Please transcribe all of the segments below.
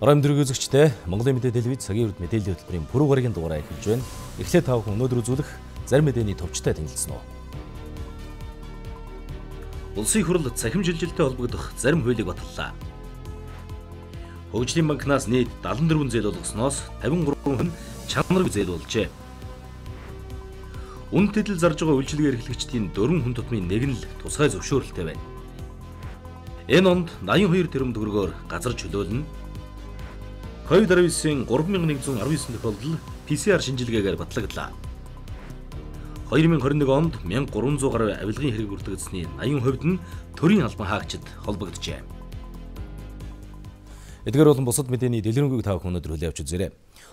Орон дөрөв үзэгчтэй Монголын мэдээ телевиз цагийн үрд мэдээллийн хөтөлбөрийн пүрэв гарагийн дугаараа эхэлж байна. Эхлээд та бүхэн өнөөдөр үзүүлэх зарим мэдээний төвчтэй танилцсан уу? Улсын хурл цахим жилжилтэй холбогдох зарим хуулийг баталлаа. Хөгжлийн банкнаас нийт 74 зээл болгосноос 53 хүн чанарыг зээл болжээ. Үнд тэдэл зарж байгаа үйлчилгээ эрхлэгчдийн 4 хүн тутмын нэг нь л тусгай зөвшөөрөлтэй байна. Энэ онд 82 тэрбум төгрөгөөр газар чөлөөлнө COVID-19-ийн 3119 тохиолдол PCR шинжилгээгээр батлагдлаа. 2021 онд 1300 гаруй авилгын хэрэг бүртгэгдсэний 80% нь төрийн албан хаагчид холбогджээ. Эдгээр болон бусад мэдээний дэлгэрэнгүй та бүхэн өнөөдөр хүлээн авч үзээрэй.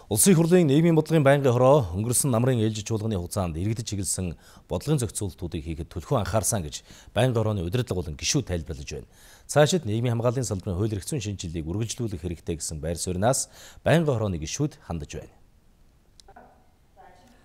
Улсын хурлын нийгмийн бодлогын байнгын хороо өнгөрсөн намрын ээлж чуулганы хугацаанд иргэдэж чиглэсэн бодлогын зохицуултуудыг хийхэд төлхөө анхаарсан гэж байнгын хорооны удирдлага болон гишүүд тайлбарлаж байна. Цаашид нийгмийн хамгааллын салбарын хууль эрх зүйн шинжилгээг үргэлжлүүлэх хэрэгтэй гэсэн байр сууриас байнгын хорооны гишүүд хандаж байна.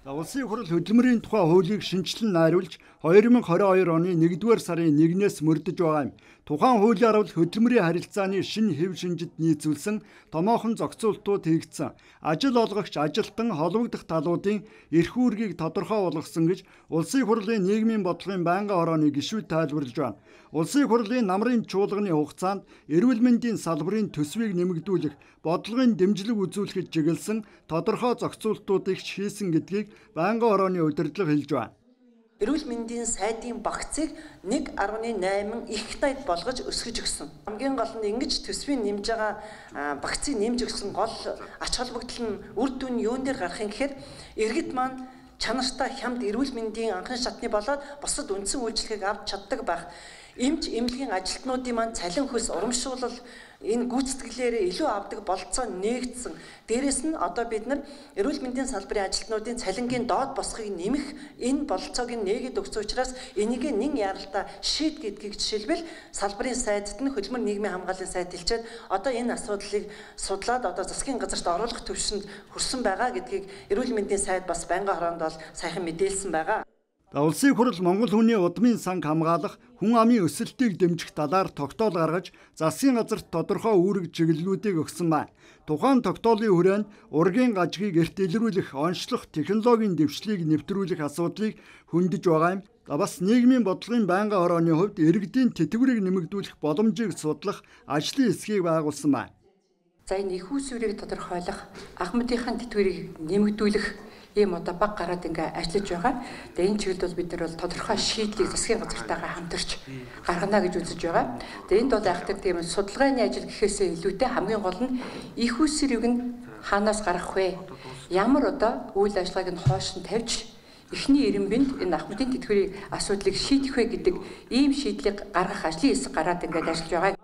Улсын хурал хөдөлмөрийн тухай хуулийг шинжилэн найруулж 2022 оны 1-р сарын 1-ээс мөрдөж байгаа юм. Тухайн хуулиар бол хөдөлмөрийн харилцааны шинэ хэв шинжид нийцүүлсэн томоохон зохицуултууд хийгдсэн. Ажил олгогч ажилтан холбогдох талуудын эрх үүргийг тодорхой болгосон гэж Улсын хурлын нийгмийн бодлогын байнгын хорооны гишүүд тайлбарлаж байна. Улсын хурлын намрын чуулганы хугацаанд эрүүл мэндийн салбарын төсвийг нэмэгдүүлэх, бодлогын дэмжлэг үзүүлэхэд чиглэсэн тодорхой зохицуултуудыг хийсэн гэдгийг байнгын хорооны удирдлага хэлж байна эрүүл мэндийн сайдын багцыг 1.8 их тайд болгож өсгөж өгсөн. Хамгийн гол нь ингэж төсвийн нэмж байгаа багцыг нэмж өгсөн гол ач холбогдол нь үр дүн юун дээр гарах юм гэхээр иргэд маань чанартай хямд эрүүл мэндийн анхан шатны болоод бусад үндсэн үйлчлэгийг авч чаддаг байх эмч эмнэлгийн ажилтнуудын маань цалин хөлс урамшуулал энэ гүйцэтгэлээр илүү авдаг болцоо нээгдсэн. Дээрэс нь одоо бид нар эрүүл мэндийн салбарын ажилтнуудын цалингийн доод босхийг нэмэх энэ болцоог нээгээд өгсөн учраас энийг нэн яралта шийд гэдгийг жишээлбэл салбарын сайдд нь хөдөлмөр нийгмийн хамгааллын сайд хэлчихэд одоо энэ асуудлыг судлаад одоо засгийн газарт оруулах төвшөнд хүрсэн байгаа гэдгийг эрүүл мэндийн сайд бас байнгын хороонд бол сайхан мэдээлсэн байгаа. Улсын хурал Монгол хүний удмын санг хамгаалах хүн амын өсөлтийг дэмжих талаар тогтоол гаргаж засгийн газарт тодорхой үүрэг чиглэлүүдийг өгсөн байна. Тухайн тогтоолын хүрээнд ургийн гажгийг эрт илрүүлэх, онцлох технологийн дэвшлиг нэвтрүүлэх асуудлыг хөндөж байгаа юм. Бас нийгмийн бодлогын байнгын хорооны хувьд иргэдийн тэтгэврийг нэмэгдүүлэх боломжийг судлах ажлын хэсгийг байгуулсан байна. За энэ их усүрийг тодорхойлох, ахмадынхаа тэтгэврийг нэмэгдүүлэх ийм одоо баг гараад ингээ ажиллаж байгаа. Тэгээ энэ чиглэлд бол бид нар бол тодорхой шийдлийг засгийн газартаагаа хамтарч гаргана гэж үзэж байгаа. Тэгээ энд бол айхтар тийм судалгааны ажил гэхээсээ илүүтэй хамгийн гол нь их үсрийг нь хаанаас гарах вэ? Ямар одоо үйл ажиллагааг нь хоош нь тавьж эхний ирэмбэнд энэ ахмадын тэтгэврийн асуудлыг шийдэх вэ гэдэг ийм шийдлийг гаргах ажлын хэсэг гараад ингээд ажиллаж байгаа.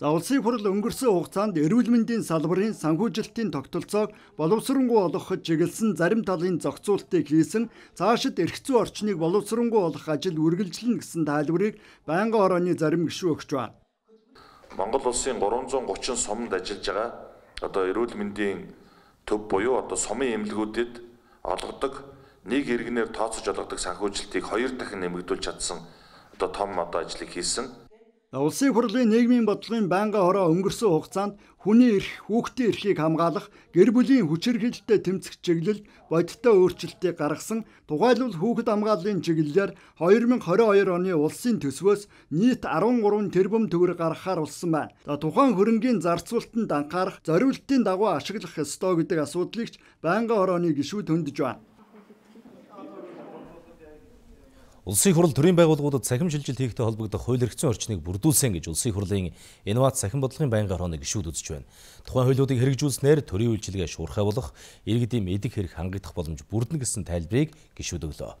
За улсын хурал өнгөрсөн хугацаанд эрүүл мэндийн салбарын санхүүжилтийн тогтолцоог боловсронгуй болгоход чиглэсэн зарим талын зохицуултыг хийсэн цаашид эрх зүй орчныг боловсронгуй болгох ажил үргэлжлэнэ гэсэн тайлбарыг байнгын хорооны зарим гишүү өгч байна. Монгол улсын 330 суманд ажиллаж байгаа одоо эрүүл мэндийн төв буюу одоо сумын эмнэлгүүдэд олгодог нэг иргэнээр тооцож олгодог санхүүжилтийг хоёр дахин нэмэгдүүлж чадсан одоо том одоо ажлыг хийсэн. Улсын хурлын нийгмийн бодлогын байнгын хороо өнгөрсөн хугацаанд хүний эрх, хүүхдийн эрхийг хамгаалах, гэр бүлийн хүчирхийлэлтэд тэмцэх чиглэл бодиттой өөрчлөлтийг гаргасан. Тухайлбал хүүхэд хамгааллын чиглэлээр 2022 оны улсын төсвөөс нийт 13 тэрбум төгрөг гаргахаар болсон байна. За тухайн хөрөнгийн зарцуулалтанд анхаарах, зориултын дагуу ашиглах ёстой гэдэг асуудлыг ч байнгын хорооны гишүүд хөндөж байна. Улсын хурал төрийн байгууллагуудад цахим шилжилт хийхтэй холбогдох хууль эрх зүйн орчныг бүрдүүлсэн гэж Улсын хурлын инновац цахим бодлогын байнгын хорооны гишүүд үзэж байна. Тухайн хуулиудыг хэрэгжүүлснээр төрийн үйлчилгээ шуурхай болох иргэдийн мэдих хэрэг хангагдах боломж бүрдэнэ гэсэн тайлбарыг гишүүд өглөө.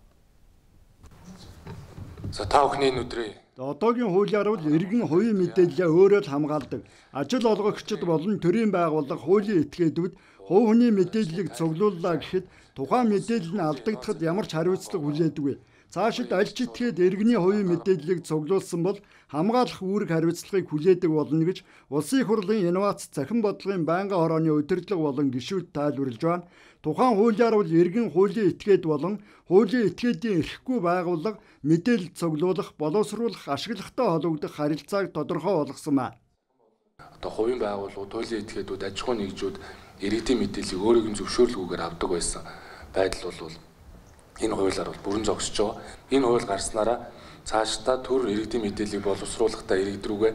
За та бүхний өдрөө одоогийн хуулиар бол иргэн хувийн мэдээлэлээ өөрөө л хамгаалдаг. Ажил олгогчид болон төрийн байгууллага хуулийн этгээдүүд хувь хүний мэдээллийг цуглууллаа гэхэд тухайн мэдээлэл нь алдагдахад ямар ч хариуцлага хүлээдэггүй. Цаашид аль ч этгээд иргэний хувийн мэдээллийг цуглуулсан бол хамгаалах үүрэг хариуцлагыг хүлээдэг болно гэж Улсын хурлын инновац цахим бодлогын байнгын хорооны удирдлага болон гишүүд тайлбарлаж байна. Тухайн хуулиар бол иргэн хуулийн этгээд болон хуулийн этгээдийн эрхгүй байгууллага мэдээлэл цуглуулах, боловсруулах, ашиглагтай холбогдох харилцааг тодорхой болгосон байна. Одоо хувийн байгууллагууд, туйлын этгээдүүд, аж ахуйн нэгжүүд иргэдийн мэдээллийг өөрийг нь зөвшөөрлгүйгээр авдаг байсан байдал бол энэ хуулиар бол бүрэн зогсож байгаа. Энэ хууль гарснараа цаашдаа төр иргэдийн мэдээллийг боловсруулахдаа иргэд рүүгээ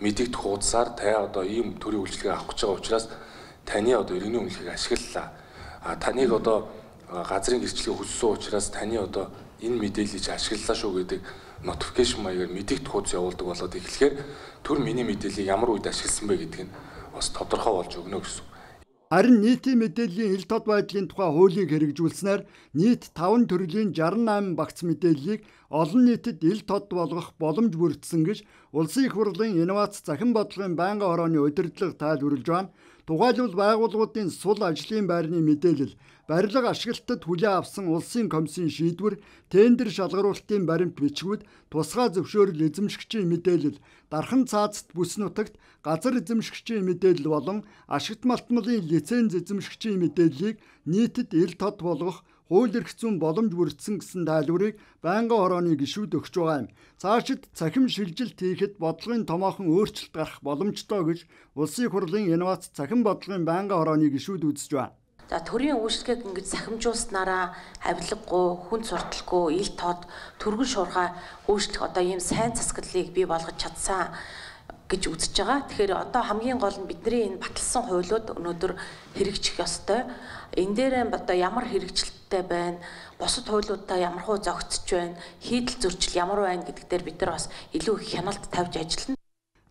мэдэгдэх хуудасаар та одоо ийм төрлийн үйлчлэгээ авах гэж байгаа учраас таны одоо иргэний үнэлгээг ашиглалаа. А таныг одоо газрын гэрчлэгийг хүссэн учраас таны одоо энэ мэдээллийг ашиглалаа шүү гэдэг нотификейшн маягаар мэдэгдэх хуудас явуулдаг болоод эхлэхээр төр миний мэдээллийг ямар үед ашигласан бэ гэдг нь бас тодорхой болж өгнө гэсэн. Харин нийтийн мэдээллийн ил тод байдлын тухай хуулийг хэрэгжүүлснээр нийт 5 төрлийн 68 багц мэдээллийг олон нийтэд ил тод болгох боломж бүрдсэн гэж Улсын их хурлын инновац захин бодлогын байнгын хорооны удирдлага тайлбарлаж байна. Тухайлбал байгууллагуудын сул ажлын байрны мэдээлэл, барилга ашиглалтад хүлээн авсан улсын комиссийн шийдвэр, тендер шалгаруулалтын баримт бичгүүд, тусгай зөвшөөрөл эзэмшигчийн мэдээлэл, дархан цаазт бүс нутагт газар эзэмшигчийн мэдээлэл болон ашигт малтмалын лиценз эзэмшигчийн мэдээллийг нийтэд ил тод болгох хууль эрх зүйн боломж бүрдсэн гэсэн тайлбарыг байнгын хорооны гишүүд өгч байгаа юм. Цаашид цахим шилжилт хийхэд бодлогын томоохон өөрчлөлт гарах боломжтой гэж Улсын хурлын инновац цахим бодлогын байнгын хорооны гишүүд үзэж байна. За төрийн үйлчлэгийг ингэж сахимжуулснараа авилгагүй, хүн сурталгүй, ил тод, төргөн шуурхай үйлчлэх одоо ийм сайн засаглалыг бий болгож чадсан гэж үзэж байгаа. Тэгэхээр одоо хамгийн гол нь бидний энэ баталсан хуулиуд өнөөдөр хэрэгжих ёстой. Энэ дээр одоо ямар хэрэгжилттэй байна, бусад хуулиудаа ямар хуу зөгцөж байна, хийдэл зөрчил ямар байна гэдэг дээр бид нар бас илүү их хяналт тавьж ажиллана.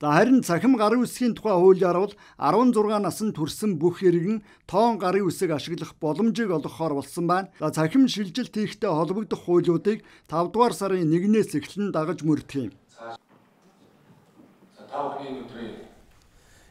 За харин цахим гарын үсгийн тухай хуулиар бол 16 наснд хүрсэн бүх иргэн тоон гарын үсэг ашиглах боломжийг олгохоор болсон байна. За цахим шилжилт хийхтэй холбогдох хуулиудыг 5 дугаар сарын 1-ээс эхлэн дагаж мөрдөх юм. Та бүхний өдрийн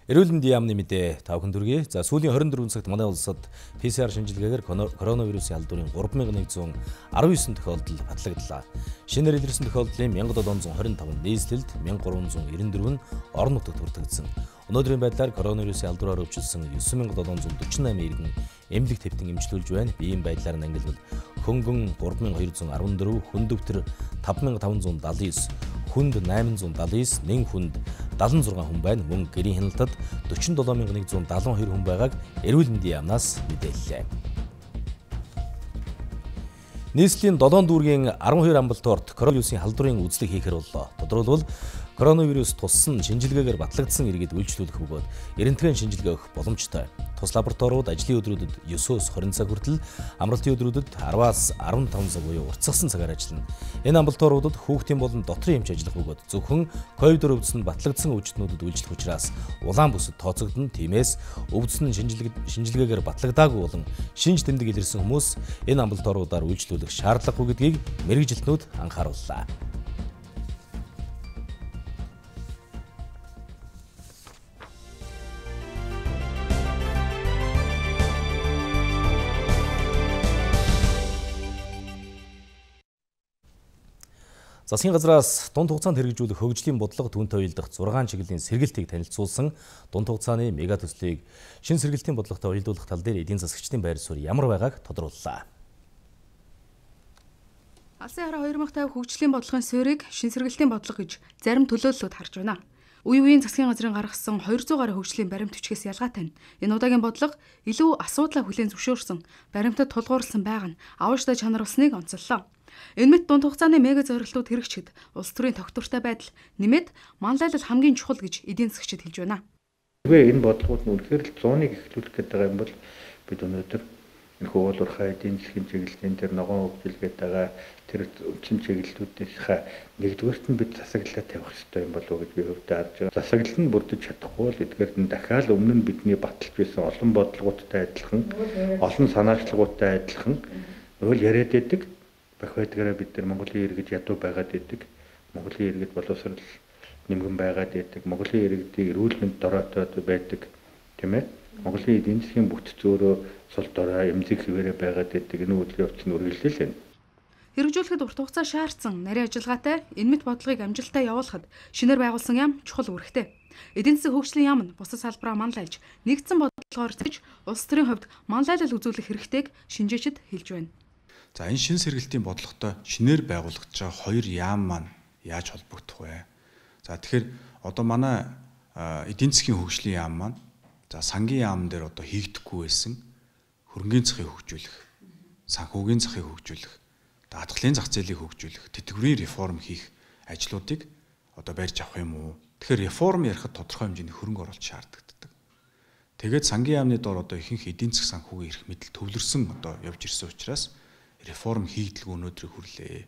Эрүүл мэндийн яамны мэдээ та бүхэн дүргий. За сүүлийн 24 цагт манай улсад PCR шинжилгээгээр коронавирусын халдварын 3119 тохиолдол батлагдлаа. Шинээр илэрсэн тохиолдлын 1725 нийслэлд 1394 нь орон нутагт бүртгэгдсэн. Өнөөдрийн байдлаар коронавирусын халдвараар өвчлсөн 9748 иргэн эмнэлэг твтэн эмчилүүлж байна. Биеийн байдлаар нь ангилбал хөнгөн 3214, хөндөвтөр 5579, хүнд 879, нэн хүнд 76 хүн байна. Мөн гэрийн хяналтад 47172 хүн байгааг эрүүл мэндийн яамнаас мэдээллээ. Нийслэлийн 7 дүүргийн 12 амбулаторт коронавирусын халдварын үзлэг хийхээр боллоо. Тодорхойлбол коронавирус туссан шинжилгээгээр батлагдсан иргэд үйлчлүүлэх бөгөөд эрентгийн шинжилгээ өгөх боломжтой. Тус лабораториуд ажлын өдрүүдэд 9-өөс 20 цаг хүртэл, амралтын өдрүүдэд 10-аас 15 цаг буюу уртсгсан цагаар ажиллана. Энэ амбулаториудад хүүхдийн болон дотрын эмч ажиллах бөгөөд зөвхөн ковид өвдөсөнд батлагдсан өвчтнүүдэд үйлчлэх учраас улаан бүсэд тооцогдно. Тиймээс өвдөс нь шинжилгээгээр батлагдаагүй болон шинж тэмдэг илэрсэн хүмүүс энэ амбулаториудаар үйлчлүүлэх шаардлагагүй гэдгийг мэрэгжилтнүүд анхаарууллаа. Засгийн газраас дунд хугацаанд хэрэгжүүлэх хөгжлийн бодлого түүнтэй уялдах 6 чиглэлийн сэргэлтийг танилцуулсан дунд хугацааны мега төслийг шин сэргэлтийн бодлоготой уялдуулах тал дээр эдийн засагчдын байр суурь ямар байгааг тодрууллаа. Алсын хараа 2050 хөгжлийн бодлогын суурийг шин сэргэлтийн бодлого гэж зарим төлөөллүүд харж байна. Үе үеийн засгийн газрын гаргасан 200 гаруй хөгжлийн баримт бичгээс ялгаатай нь энэ удаагийн бодлого илүү асуудлаа хүлээн зөвшөөрсөн, баримтад тулгуурласан байгаа нь авааштай чанарлсныг онцоллоо. Энэ мэт дунд хугацааны мега зорилтууд хэрэгжихэд улс төрийн тогтвортой байдал нэмээд манлайлал хамгийн чухал гэж эдийн засгчид хэлж байна. Хэрвээ энэ бодлогууд нь үнэхээр л 100-ыг эхлүүлэх гэдэг юм бол бид өнөөдөр энэ хуулуурхай эдийн засгийн чиглэлийн тэр ногоон хөгжилгээд байгаа тэр үндсэн чиглэлүүдийнхаа нэгдүгээрт нь бид засаглалаа тавих хэрэгтэй юм болов уу гэж би хөвдөө харж байгаа. Засаглал нь бүрдэж чадахгүй бол эдгээр нь дахиад өмнө нь бидний баталж байсан олон бодлогоудтай адилхан, олон санаачлагуудтай адилхан өөр яриад байдаг бах байдгаараа бид нар Монголын иргэд ядуу байгаад идэг. Монголын иргэд боловсрал нэмгэн байгаад идэг. Монголын иргэдийг эрүүл мэнд доройтой байдаг тийм ээ. Монголын эдийн засгийн бүтц өөрөө сул дорой эмзэг хэвээрээ байгаад идэг. Энэ үдлийн явц нь үргэлжлэл байна. Хэрэгжүүлэхэд урт хугацаа шаардсан нарийн ажиллагаатай энэ мэт бодлогыг амжилттай явуулахад шинээр байгуулсан яам чухал үүрэгтэй. Эдийн засгийн хөгжлийн яам нь бусад салбараа манлайлж нэгдсэн бодлогоор зэж улс төрийн хувьд манлайлал үзүүлэх хэрэгтэйг шинжээчд хэлж байна. За энэ шин сэргэлтийн бодлоготой шинээр байгуулагдаж байгаа хоёр яам маань яаж холбогдох вэ? За тэгэхээр одоо манай эдийн засгийн хөгжлийн яам маань за сангийн яам дээр одоо хийгдэхгүй байсан хөрөнгөний захыг хөгжүүлэх, санхүүгийн захыг хөгжүүлэх, даатгалын зах зээлийг хөгжүүлэх, тэтгэврийн реформ хийх ажлуудыг одоо барьж авах юм уу? Тэгэхээр реформ ярихад тодорхой хэмжээний хөрөнгө оруулалт шаарддаг. Тэгээд сангийн яамны дор одоо ихэнх эдийн засаг санхүүгийн эрх мэдэл төвлөрсөн одоо явж ирсэн учраас реформ хийгдэлгүй өнөөдрийг хүрлээ.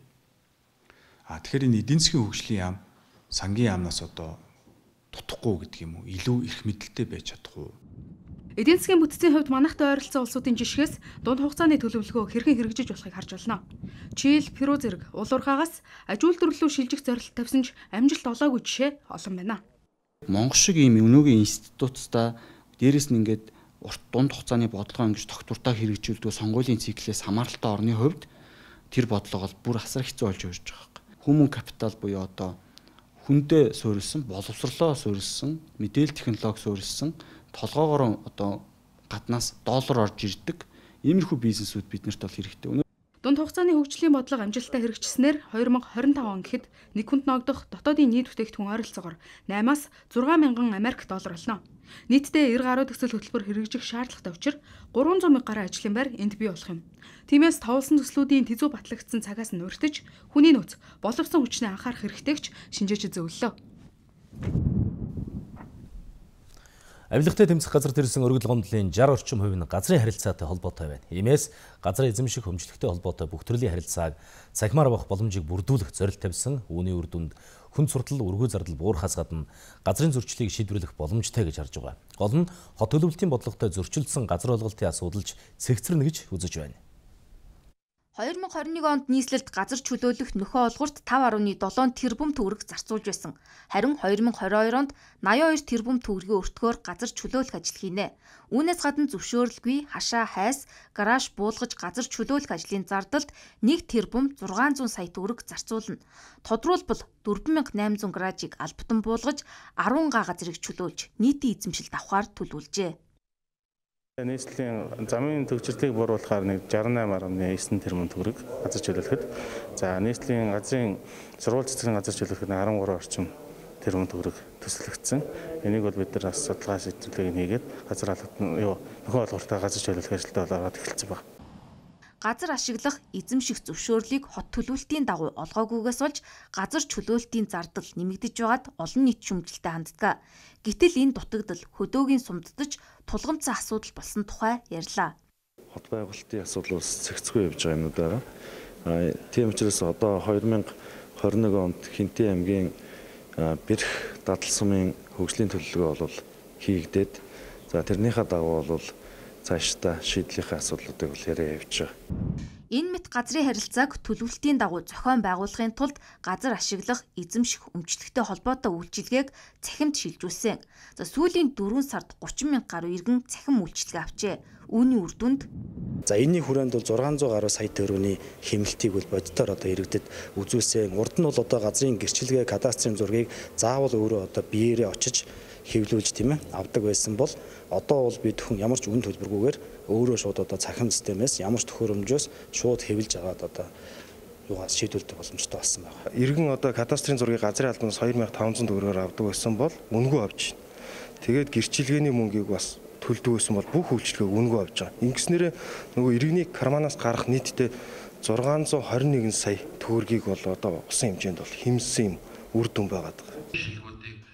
А тэгэхээр энэ эдийн засгийн хөгжлийн яам сангийн яамнаас одоо дутхгүй гэдэг юм уу? Илүү эрх мэдэлтэй байж чадах уу? Эдийн засгийн бүтцийн хувьд манайхтай ойролцоо улсуудын жишгээс дунд хугацааны төлөвлөгөө хэрхэн хэрэгжиж болохыг харж байна. Чил, Перу зэрэг улуурхаагаас аж үйлдвэрлэлөө шилжих зорилт тавьсан ч амжилт олоогүй жишээ олон байна. Монгол шиг ийм өнөөгийн институтста дээрэс нь ингээд урт дунд хугацааны бодлого ингэж тогтвортой хэрэгжүүлдэг сонгуулийн циклээс хамааралтай орны хувьд тэр бодлого бол бүр асар хэцүү болж өрж байгаа юм. Хүмүүн капитал буюу одоо хүндээ суурилсан, боловсрлоо суурилсан, мэдээлэл технологи суурилсан толгоогоор одоо гаднаас доллар орж ирдэг иймэрхүү бизнесүүд биднэрт бол хэрэгтэй. Дунд хугацааны хөгжлийн бодлого амжилттай хэрэгжснээр 2025 он гэхэд нэг хүнд ногдох дотоодын нийт бүтээгдэхүүн ойролцоогоор 8-аас 6 мянган Америк доллар болно. Нийтдээ 90 гаруй төсөл хөтөлбөр хэрэгжих шаардлагатай учраас 300 мянга гаруй ажлын байр энд бий болох юм. Тиймээс товлсон төслүүдийн тэзүү батлагдсан цагаас нь урьдчилж хүний нөөц боловсон хүчний анхаарах хэрэгтэйгч шинжээч зөвлөлөө. Авилгатай тэмцэх газар төрсэн өргөдөл гомдлын 60 орчим хувь нь газрын харилцаатай холбоотой байна. Иймээс газрын эзэмших хөмжлөгтэй холбоотой бүх төрлийн харилцааг цахимаар авах боломжийг бүрдүүлэх зорилт тавьсан. Үүний үр дүнд хүн суртал, өргөө зардал буурахаас гадна газрын зөрчлийг шийдвэрлэх боломжтой гэж харж байгаа. Гол нь хот төлөвлөлтийн бодлоготой зөрчилдсөн газар олголтын асуудалж цэгцэрнэ гэж үзэж байна. 2021 онд нийслэлд газар чөлөөлөх нөхөө олгорт 5.7 тэрбум төгрөг зарцуулж байсан. Харин 2022 онд 82 тэрбум төгрөгийн өртгөөр газар чөлөөлөх ажил хийнэ. Үүнээс гадна зөвшөөрлгүй хашаа хайс, гараж буулгаж газар чөлөөлөх ажлын зардалд 1 тэрбум 600 сая төгрөг зарцуулна. Тодруулбал 4800 гаражийг албатан буулгаж 10 га газрыг чөлөөлж нийтийн эзэмшилд авахар төлөвлөжээ. Нийслэлийн замын төгжрөлтийг бууруулахаар нэг 68.9 тэрбум төгрөг газар чөлөөлөхөд за нийслэлийн газрын сургууль цэцгийн газар чөлөөлөхөд 13 орчим тэрбум төгрөг төсөлөгдсөн. Энийг бол бид нар бас судалгаа шийдвэрлэгийг хийгээд газар алгад юу нөхөн олгортой газар чөлөөлөх ажилд ороод эхэлсэн байна газар ашиглах эзэмших зөвшөөрлийг хот төлөвлөлтийн дагуу олгоогүйгээс болж газар чөлөөлтийн зардал нэмэгдэж байгаад олон нийт шүмжлэлтэй ханддаг. Гэтэл энэ дутагдал хөдөөгийн сумддаж тулгамцсан асуудал болсон тухай ярьлаа. Хот байгуулалтын асуудал бас цэгцгүй явж байгаа юм байна. Аа тийм учраас одоо 2021 онд Хинтээ аймгийн бэрх дадал сумын хөгжлийн төлөвлөгөө бол хийгдээд за тэрнийхээ дагуу бол цаашдаа шийдлийнхээ асуудлуудыг бол яриа явж байгаа. Энэ мэт газрын харилцааг төлөвлөлтийн дагуу зохион байгуулахын тулд газар ашиглах, эзэмших, өмчлөгтэй холбоотой үйлчилгээг цахимд шилжүүлсэн. За сүүлийн 4 сард 30 мянга гаруй иргэн цахим үйлчилгээ авчээ. Үүний үр дүнд За энэний хүрээнд бол 600 гаруй сая төгрөгийн хэмнэлтийг бол бодитоор одоо иргэдэд үзүүлсэн. Урд нь бол одоо газрын гэрчлэгээ, кадастрын зургийг заавал өөрөө одоо биеэрээ очиж хэвлүүлж тийм ээ авдаг байсан бол одоо бол бид хүн ямар ч үн төлбөргүйгээр өөрөө шууд одоо цахим системээс ямар ч төхөөрөмжөөс шууд хэвлж аваад одоо юугаас шийдвэрлэх боломжтой болсон байна. Иргэн одоо кадастрын зургийг газрын албанаас 2500 төгрөгөөр авдаг байсан бол үнгүй авч байна. Тэгээд гэрчилгээний мөнгийг бас төлдөг байсан бол бүх үйлчлэгээ үнгүй авч байгаа. Ингэснээрээ нөгөө иргэний карманаас гарах нийтдээ 621 сая төгрөгийг бол одоо усан хэмжээнд бол хэмсэн юм үр дүн байгаа.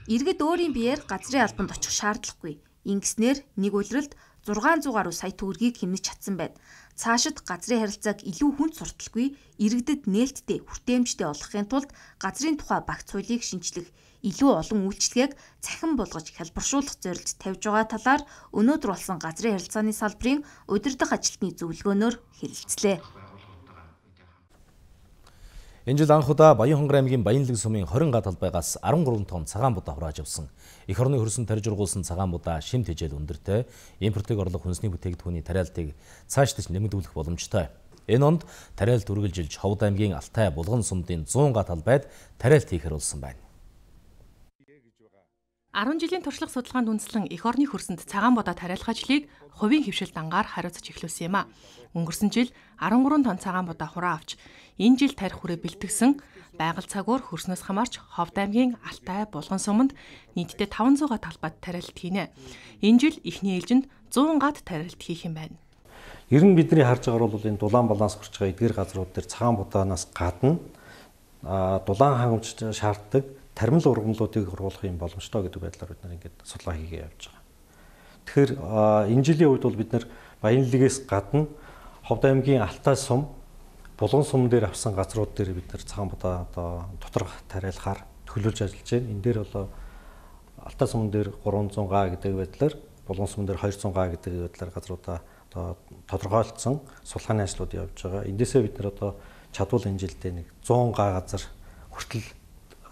Иргэд өөрийн биеэр газрын албанд очих шаардлагагүй. Ингэснээр нэг улиралд 600 гаруй сая төгрөгийг хэмнэж чадсан байна. Цаашид газрын харилцааг илүү хүнд сурталгүй иргэдэд нээлттэй хүртээмжтэй болгохын тулд газрын тухай багц хуулийг шинчлэх илүү олон үйлчлэгийг цахим болгож хялбаршуулах зорилт тавьж байгаа талаар өнөөдөр болсон газрын харилцааны салбарын удирдах ажилтны зөвлөгөөнөөр хэлэлцлээ. Энэ жил анх удаа Баян хонгор аймгийн Баянлаг сумын 20 га талбайгаас 13 тонн цагаан будаа хурааж авсан. Эх орны хөрсөн тарж ургуулсан цагаан будаа шим тэжээл өндөртэй импортыг орлох хүнсний бүтээгдэхүүний тариалтыг цаашдаж нэмэгдүүлэх боломжтой. Энэ онд тариалт үргэлжилж Ховд аймгийн Алтай булган сумдын 100 га талбайд тариалт хийхээр болсон байна. 10 жилийн туршлага судалгаанд үндэслэн эх орны хөрсөнд цагаан бодоо тариалах ажлыг хувийн хөвшил дангаар хариуцж эхлүүлсэн юм а. Өнгөрсөн жил 13 тонн цагаан бодоо хураа авч энэ жил тарих хүрээ бэлтгэсэн байгаль цагуур хөрснөөс хамаарч Ховд аймгийн Алтай булган суманд нийтдээ 500 га талбайд тариалт хийнэ. Энэ жил эхний ээлжинд 100 гад тариалт хийх юм байна. Ер нь бидний харж байгаа бол энэ дулаан баланс хүрч байгаа эдгээр газрууд дээр цагаан будаанаас гадна дулаан хангамж шаарддаг тармил ургамлуудыг хургуулах юм боломжтой гэдэг байдлаар бид нар ингээд судалгаа хийгээ явж байгаа. Тэгэхээр энэ жилийн үед бол бид нар Баянлигээс гадна Ховд аймгийн Алтай сум, Булган сум дээр авсан газрууд дээр бид нар цагаан будаа одоо доторх тариалахаар төлөвлөж ажиллаж байна. Энэ дээр болоо Алтай сумн дээр 300 га гэдэг байдлаар, Булган сумн дээр 200 га гэдэг байдлаар газруудаа одоо тодорхойлцсон судалгааны ажлууд явж байгаа. Эндээсээ бид нар одоо чадвал энэ жилдээ нэг 100 га газар хүртэл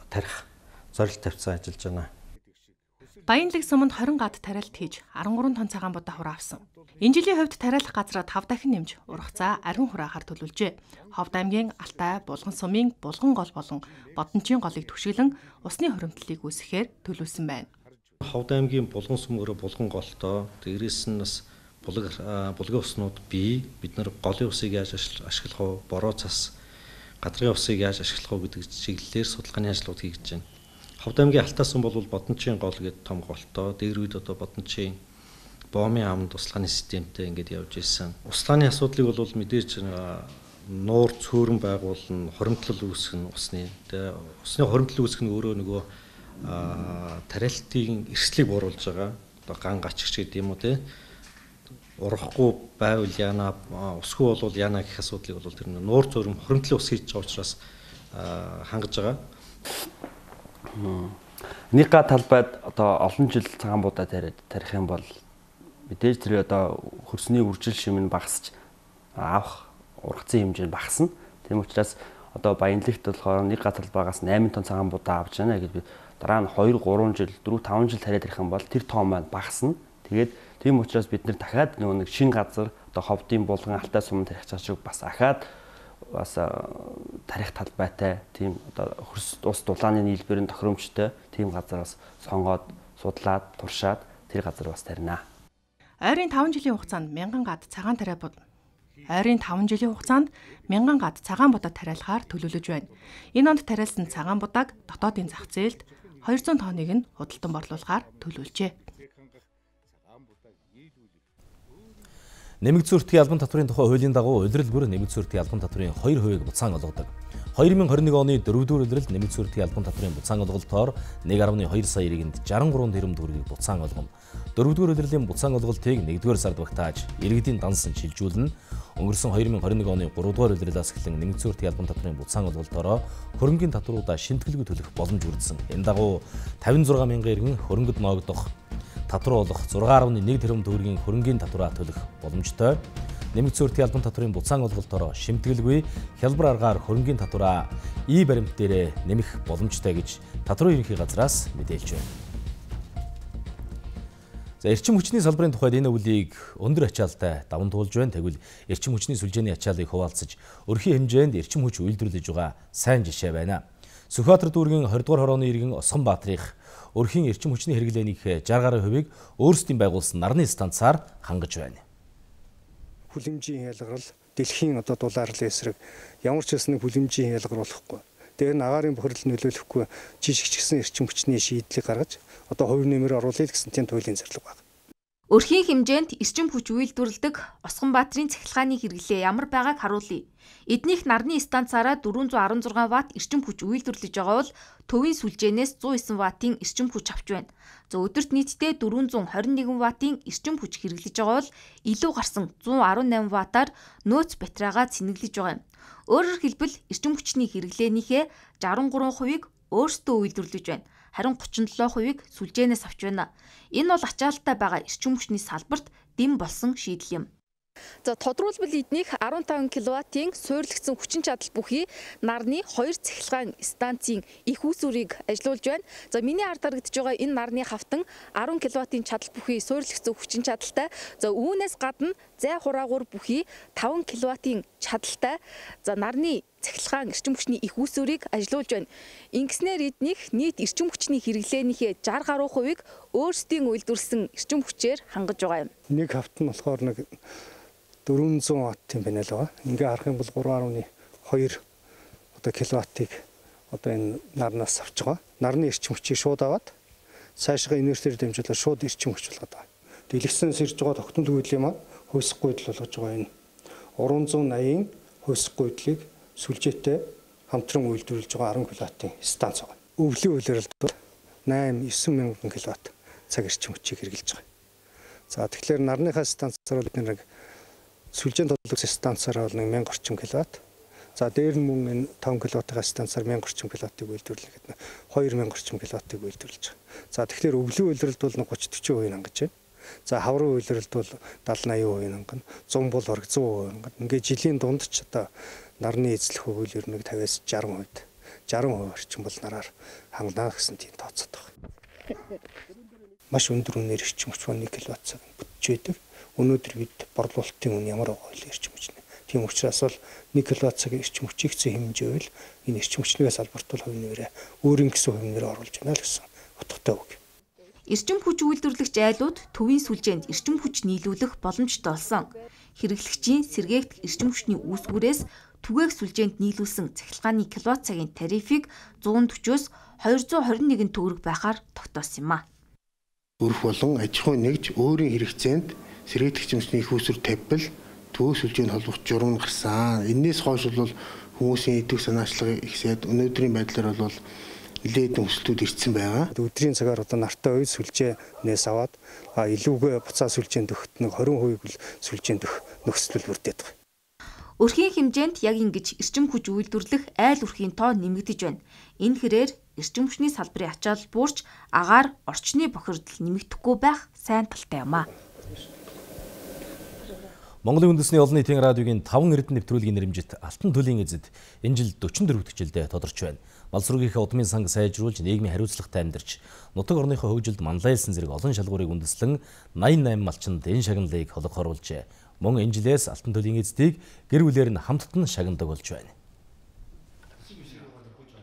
тарих зорилт тавьсан ажиллаж байна. Баянлаг суманд 20 гад тариалт хийж 13 тонн цагаан будаа хураа авсан. Энэ жилийн хувьд тариалах газраа 5 дахин нэмж ургацаа ариун хураахаар төлөвлөжээ. Ховд аймгийн Алтай, Булган сумын Булган гол болон Бодончийн голыг түшиглэн усны хоримтлалыг үүсгэхээр төлөвлөсөн байна. Ховд аймгийн Булган сум өөрөө Булган голтой. Дээрээс нь бас булаг булгийн уснууд бий. Бид нар голын усыг яаж ашиглах вэ? Бороо цас гадрын усыг яаж ашиглах вэ гэдэг чиглэлээр судалгааны ажлууд хийж байна. Ховд аймгийн Алтаасан бол Бодончийн гол гэдэг том голтой. Дээр үед одоо Бодончийн боомын амд услааны системтэй ингээд явж исэн. Услааны асуудлыг бол мэдээж нуур цөөрөн байгуулна, хоримтлал үүсгэн усны. Тэгээ усны хоримтлал үүсгэх нь өөрөө нөгөө тариалтын эрсдлийг бууруулж байгаа. Одоо ган гачигч гэдэг юм уу те урахгүй байвал яана усгүй болвол яана гэх асуудлыг бол тэр нуур зөрөм хоримтлын ус хийж байгаа учраас хангаж байгаа. Га талбайд одоо олон жил цагаан будаа тариад тарих юм бол мэдээж тэр одоо хөрсний үржил шим нь багасч авах ургацын хэмжээ нь багасна. Тийм учраас одоо баянлагт болохоор нэг га талбайгаас 8 тонн цагаан будаа авч яана гэж би дараа нь 2 3 жил 4 5 жил тариад ирэх юм бол тэр тоон маань багасна. Тэгээд Тийм учраас бид нэр дахиад нөгөө нэг шин газар одоо ховдын булган алтай сум тарих чашиг бас ахаад бас тарих талбайтай тийм одоо хөрс ус дулааны нийлбэрийн тохиромжтой тийм газараас сонгоод судлаад туршаад тэр газар бас тарина. Ойрын 5 жилийн хугацаанд мянган гад цагаан тариа бод Ойрын 5 жилийн хугацаанд мянган гад цагаан будаа тариалахаар төлөвлөж байна. Энэ онд тариалсан цагаан будааг дотоодын зах зээлд 200 тонныг нь худалдан борлуулахаар төлөвлөжээ. Нэмэгд сүртгийн албан татврын тухай хуулийн дагуу улирал бүр нэмэгд сүртгийн албан татврын 2% буцаан олгодог. 2021 оны 4-р улиралд нэмэгд сүртгийн албан татврын буцаан олголтоор 1.2 сая иргэнд 63 тэрбум төгрөгийг буцаан олгоно. 4-р улирлын буцаан олголтыг 1-р сард багтааж иргэдийн дансан шилжүүлнэ. Өнгөрсөн 2021 оны 3-р улирлаас эхлэн нэмэгд сүртгийн албан татврын буцаан олголтоор хөрөнгөний татваруудаа шинтгэлгүй төлөх боломж бүрдсэн. Энэ дагуу 56 мянган иргэн хөрөнгөд ноогдох татвар болох 6.1 тэрбум төгрөгийн хөрөнгийн татвараа төлөх боломжтой. Нэмэгд суурьтын албан татврын буцаан олголтоор шимтгэлгүй хялбар аргаар хөрөнгийн татвараа и баримт дээрээ нэмэх боломжтой гэж татварын ерөнхий газраас мэдээлж байна. За эрчим хүчний салбарын тухайд энэ өвлийг өндөр ачаалтай даван туулж байна. Тэгвэл эрчим хүчний сүлжээний ачааллыг хуваалцаж өрхийн хэмжээнд эрчим хүч үйлдвэрлэж байгаа сайн жишээ байна. Сүхбаатар дүүргийн 20 дугаар хорооны иргэн Осгон Баатрих өрхийн эрчим хүчний хэрэглээний 60 гаруй хувийг өөрсдийн байгуулсан нарны станцаар хангаж байна. Хүлэмжийн ялгарл дэлхийн одоо дулаарлын эсрэг ямар ч хэсэг хүлэмжийн ялгар болохгүй. Тэгээ наварын бохирдол нөлөөлөхгүй жижигчгсэн эрчим хүчний шийдлийг гаргаж одоо хувь нэмэр оруулъя гэсэн тийм туйлын зарлага байна. Өрхийн хэмжээнд эрчим хүч үйлдвэрлэдэг Осгон баатрийн цахилгааны хэрэглээ ямар байгааг харуулъя. Эднийх нарны станцаараа 416 ватт эрчим хүч үйлдвэрлэж байгаа бол төвийн сүлжээнээс 109 ваттын эрчим хүч авч байна. За өдөрт нийтдээ 421 ваттын эрчим хүч хэрэглэж байгаа бол илүү гарсан 118 ваттаар нөөц батарейгаа цэнэглэж байгаа юм. Өөрөөр хэлбэл эрчим хүчний хэрэглээнийхээ 63%-ийг өөрсдөө үйлдвэрлэж байна харин 37%-ийг сүлжээнээс авч байна. Энэ бол ачаалттай байгаа эрчим хүчний салбарт дэм болсон шийдэл юм. За тодруулбал эднийх 15 кВт-ийн суйрлагдсан хүчин чадал бүхий нарны хоёр цахилгаан станцын их усүрийг ажилуулж байна. За миний ард харагдаж байгаа энэ нарны хавтан 10 кВт-ийн чадал бүхий суйрлагдсан хүчин чадалтай. За үүнээс гадна зай хураагуур бүхий 5 кВт-ийн чадалтай. За нарны цахилгаан эрчим хүчний их үүсвэрийг ажилуулж байна. Ингэснээр эднийх нийт эрчим хүчний хэрэглээнийхээ 60 гаруй хувийг өөрсдийн үйлдвэрлэсэн эрчим хүчээр хангаж байгаа юм. Нэг хавт нь болохоор нэг 400 ватт юм байна л байгаа. Ингээ харах юм бол 3.2 одоо киловаттыг одоо энэ нарнаас авч байгаа. Нарны эрчим хүчийг шууд аваад цаашгаа инертээр дамжуулаад шууд эрчим хүч болгоод байгаа. Дэлгэцнээс ирж байгаа тогтмол гүйдэл юм аа хөөсөх гүйдэл болгож байгаа энэ 380-ын хөөсөх гүйдлийг сүлжээтэй хамтран үйлдвэрлэж байгаа 10 кВт-ийн станц байгаа. Өвлийн үйлрэлд бол 8 9 мянган кВт цаг эрчим хүчийг хэрэгжилж байгаа. За тэгэхээр нарныхаа станцаар бид нэг сүлжээний тодлогч станцаар бол 1000 орчим кВт. За дээр нь мөн энэ 5 кВт-ийн станцаар 1000 орчим кВт-ыг үйлдвэрлэхэд 2000 орчим кВт-ыг үйлдвэрлэж байгаа. За тэгэхээр өвлийн үйлрэлд бол 30 40% хангаж байна. За хаврын үйлрэлд бол 70 80% хангана. 100 бол орг 100% хангана. Ингээ жилийн дунд ч одоо нарны эзлэх хөвөл ер нь 50-аас 60%д 60% орчим бол нараар хангана гэсэн тийм тооцоод байгаа. Маш өндөр үнээр эрчим хүч 1 кВт цаг бүтэж байдаг. Өнөөдөр бид борлуулалтын үн ямар байгаа вэ эрчим хүч нэ. Тийм учраас бол 1 кВт цагийн эрчим хүчийг зэн хэмжээ байвал энэ эрчим хүчнээс салбартуул хувийн нэрээ өөрийн гэсэн хувийн нэрээ оруулж байна л гэсэн утгатай үг. Эрчим хүч үйлдвэрлэгч айлууд төвийн сүлжээнд эрчим хүч нийлүүлэх боломжтой болсон. Хэрэглэгчийн сэргээгдэх эрчим хүчний үүсгүүрээс түгээх сүлжээнд нийлүүлсэн цахилгааны киловатт цагийн тарифыг 140-оос 221 төгрөг байхаар тогтоосон юм а. Өрх болон аж ахуй нэгж өөрийн хэрэгцээнд сэргээгдэх хэмжээний их усүр тавьбал төвөө сүлжээнд холбох журам гарсан. Энээс хойш бол хүмүүсийн идэвх санаачлага ихсээд өнөөдрийн байдлаар бол нэлээд өсөлтүүд ирсэн байгаа. Өдрийн цагаар одоо нартай уй сүлжээнээс аваад илүүгээ буцаа сүлжээнд өгөхт нэг 20% сүлжээнд өгөх нөхцөл бүрдээд байгаа. Өрхийн хэмжээнд яг ингэж эрчим хүч үйлдвэрлэх айл өрхийн тоо нэмэгдэж байна. Энэ хэрээр эрчим хүчний салбарын ачаал буурч агаар орчны бохирдол нэмэгдэхгүй байх сайн талтай юм а. Монголын үндэсний олон нийтийн радиогийн 5 эрдэнэ нэвтрүүлгийн нэрмжит Алтан төлөлийн эзэд энэ жил 44 дэх жилдээ тодорч байна. Малсруугийнхаа удмын санг сайжруулж нийгмийн хариуцлагатай амьдарч нутаг орныхоо хөгжилд манлайлсан зэрэг олон шалгуурыг үндэслэн 88 малчинд энэ шагналыг холог хоруулжээ. Мөн энэ жилээс Алтан төлөгийн эздийг гэр бүлээр нь хамттан шагнадаг болж байна.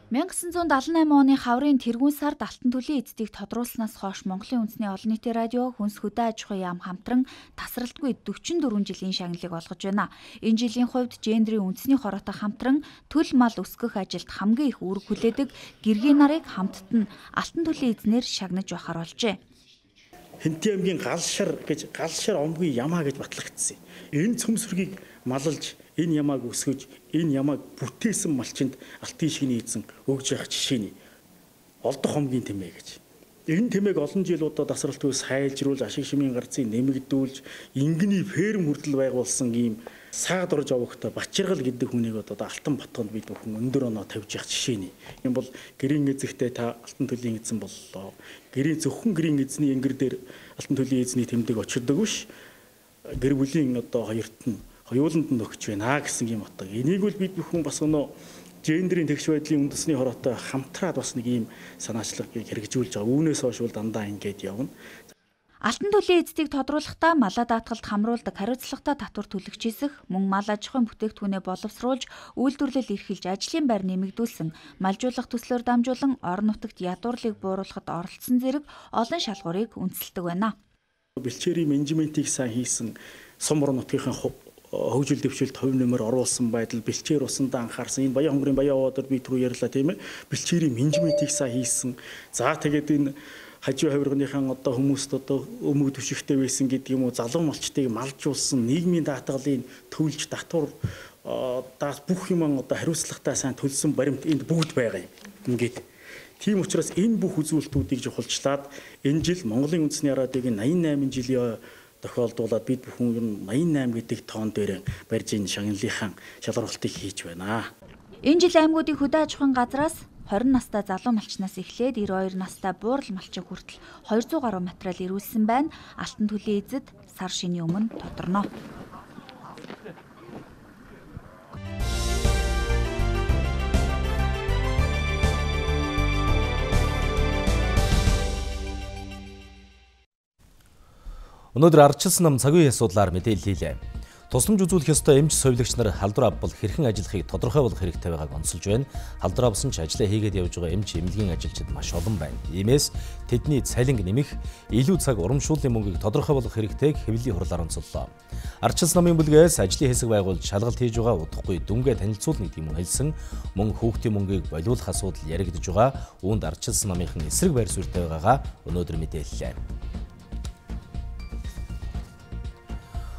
1978 оны хаврын тэргүүн сард Алтан төлийн эздийг тодруулснаас хойш Монголын үндэсний олон нийтийн радио хүнс хөдөө аж ахуй яам хамтран тасралтгүй 44 жилийн шагналыг олгож байна. Энэ жилийн хувьд гендрийн үндэсний хороотой хамтран төл мал өсгөх ажилд хамгийн их үүрэг хүлээдэг гэргийн нарыг хамттад нь Алтан төлийн эзнэр шагнаж байхаар болжээ. Хинти аймгийн галшар гэж галшар омгийн ямаа гэж батлагдсан. Энэ цөмсргийг малалж энэ ямааг өсгөж энэ ямааг бүтээсэн малчинд алтын шигний эзэн өгж явах жишээний олдох хомгийн тэмээ гэж. Энэ тэмээг олон жилуудаа тасралтгүй сайлжруулж ашиг шимийн гарцыг нэмэгдүүлж ингэний ферм хүртэл байгуулсан ийм саад орж авахта Бачиргал гэдэг хүнийг одоо Алтан батгонд бид бүхэн өндөр оноо тавьж явах жишээний. Энэ бол гэрийн эзэгтэй та Алтан төлийн эзэн боллоо. Гэрийн зөвхөн гэрийн эзний ингэр дээр Алтан төлийн эзний тэмдэг очирдог биш. Гэр бүлийн одоо хоёрт нь хоёуланд нь өгч байна гэсэн юм утга. Энийг бол бид бүхэн бас өнөө гендрийн тэгш байдлын үндэсний хороотой хамтраад бас нэг ийм санаачлагыг хэрэгжүүлж байгаа. Үүнээс хойш бол дандаа ингэж явна. Алтан төлийн эздийг тодруулахдаа малаа даатгалд хамруулдаг хариуцлагатай татвар төлөгч хийсэх, мөн мал аж ахуйн бүтээгдэхүүнээ боловсруулж, үйлдвэрлэл эрхэлж ажлын байр нэмэгдүүлсэн, малжуулах төслөөр дамжуулан орон нутагт ядуурлыг бууруулахад оролцсон зэрэг олон шалгуурыг үндэслэдэг байна. Бэлчээрийн менежментийг сайн хийсэн сум орон нутгийн хөгжил дэвшилт хувь нэмэр оруулсан байдал бэлчээр усандаа анхаарсан энэ баян хонгорын баян овоодор би түрүү ярьлаа тийм ээ бэлчээрийн менежментийг сайн хийсэн за тэгээд энэ хажуу хавирганыхаа одоо хүмүүст одоо өмөг төвшигтэй байсан гэдэг юм уу залуу малчтыг малжуулсан нийгмийн даатгалын төвлж татвар даас бүх юм одоо хариуцлагатай сайн төлсөн баримт энд бүгд байгаа юм ингээд Тийм учраас энэ бүх үзүүлэлтүүдийг жохолчлаад энэ жил Монголын үндэсний радиогийн 88 жилийн тохиолдуулаад бид бүхэн ер нь 88 гэдэг тоон дээр барьж ийн шагналынхаа шалгуултыг хийж байна. Энэ жил аймагуудын хөдөө аж ахуйн газраас 20 настай залуу малчнаас эхлээд 92 настай буурал малчин хүртэл 200 гаруй материал ирүүлсэн байна. Алтан төлийн эзэд сар шинийн өмнө тодорно. Өнөөдөр ардчилсан нам цаг үеийн асуудлаар мэдээлэл хийлээ. Тусламж үзүүлэх ёстой эмч совилогч нар халдвар авбал хэрхэн ажиллахыг тодорхой болох хэрэгтэй байгааг онцолж байна. Халдвар авсан ч ажлаа хийгээд явж байгаа эмч эмнэлгийн ажилчид маш олон байна. Иймээс тэдний цалинг нэмэх, илүү цаг урамшууллын мөнгийг тодорхой болох хэрэгтэйг хэвлэлийн хурлаар онцоллоо. Арчилс намын бүлгээс ажлын хэсэг байгуулж шалгалт хийж байгаа удахгүй дүнгээ танилцуулныг тийм хэлсэн. Мөн хүүхдийн мөнгийг болиулах асуудал яригдж байгаа. Үүнд арчилс намынхан эсрэг байр суурьтай байгаагаа өнөөдөр мэдээллээ.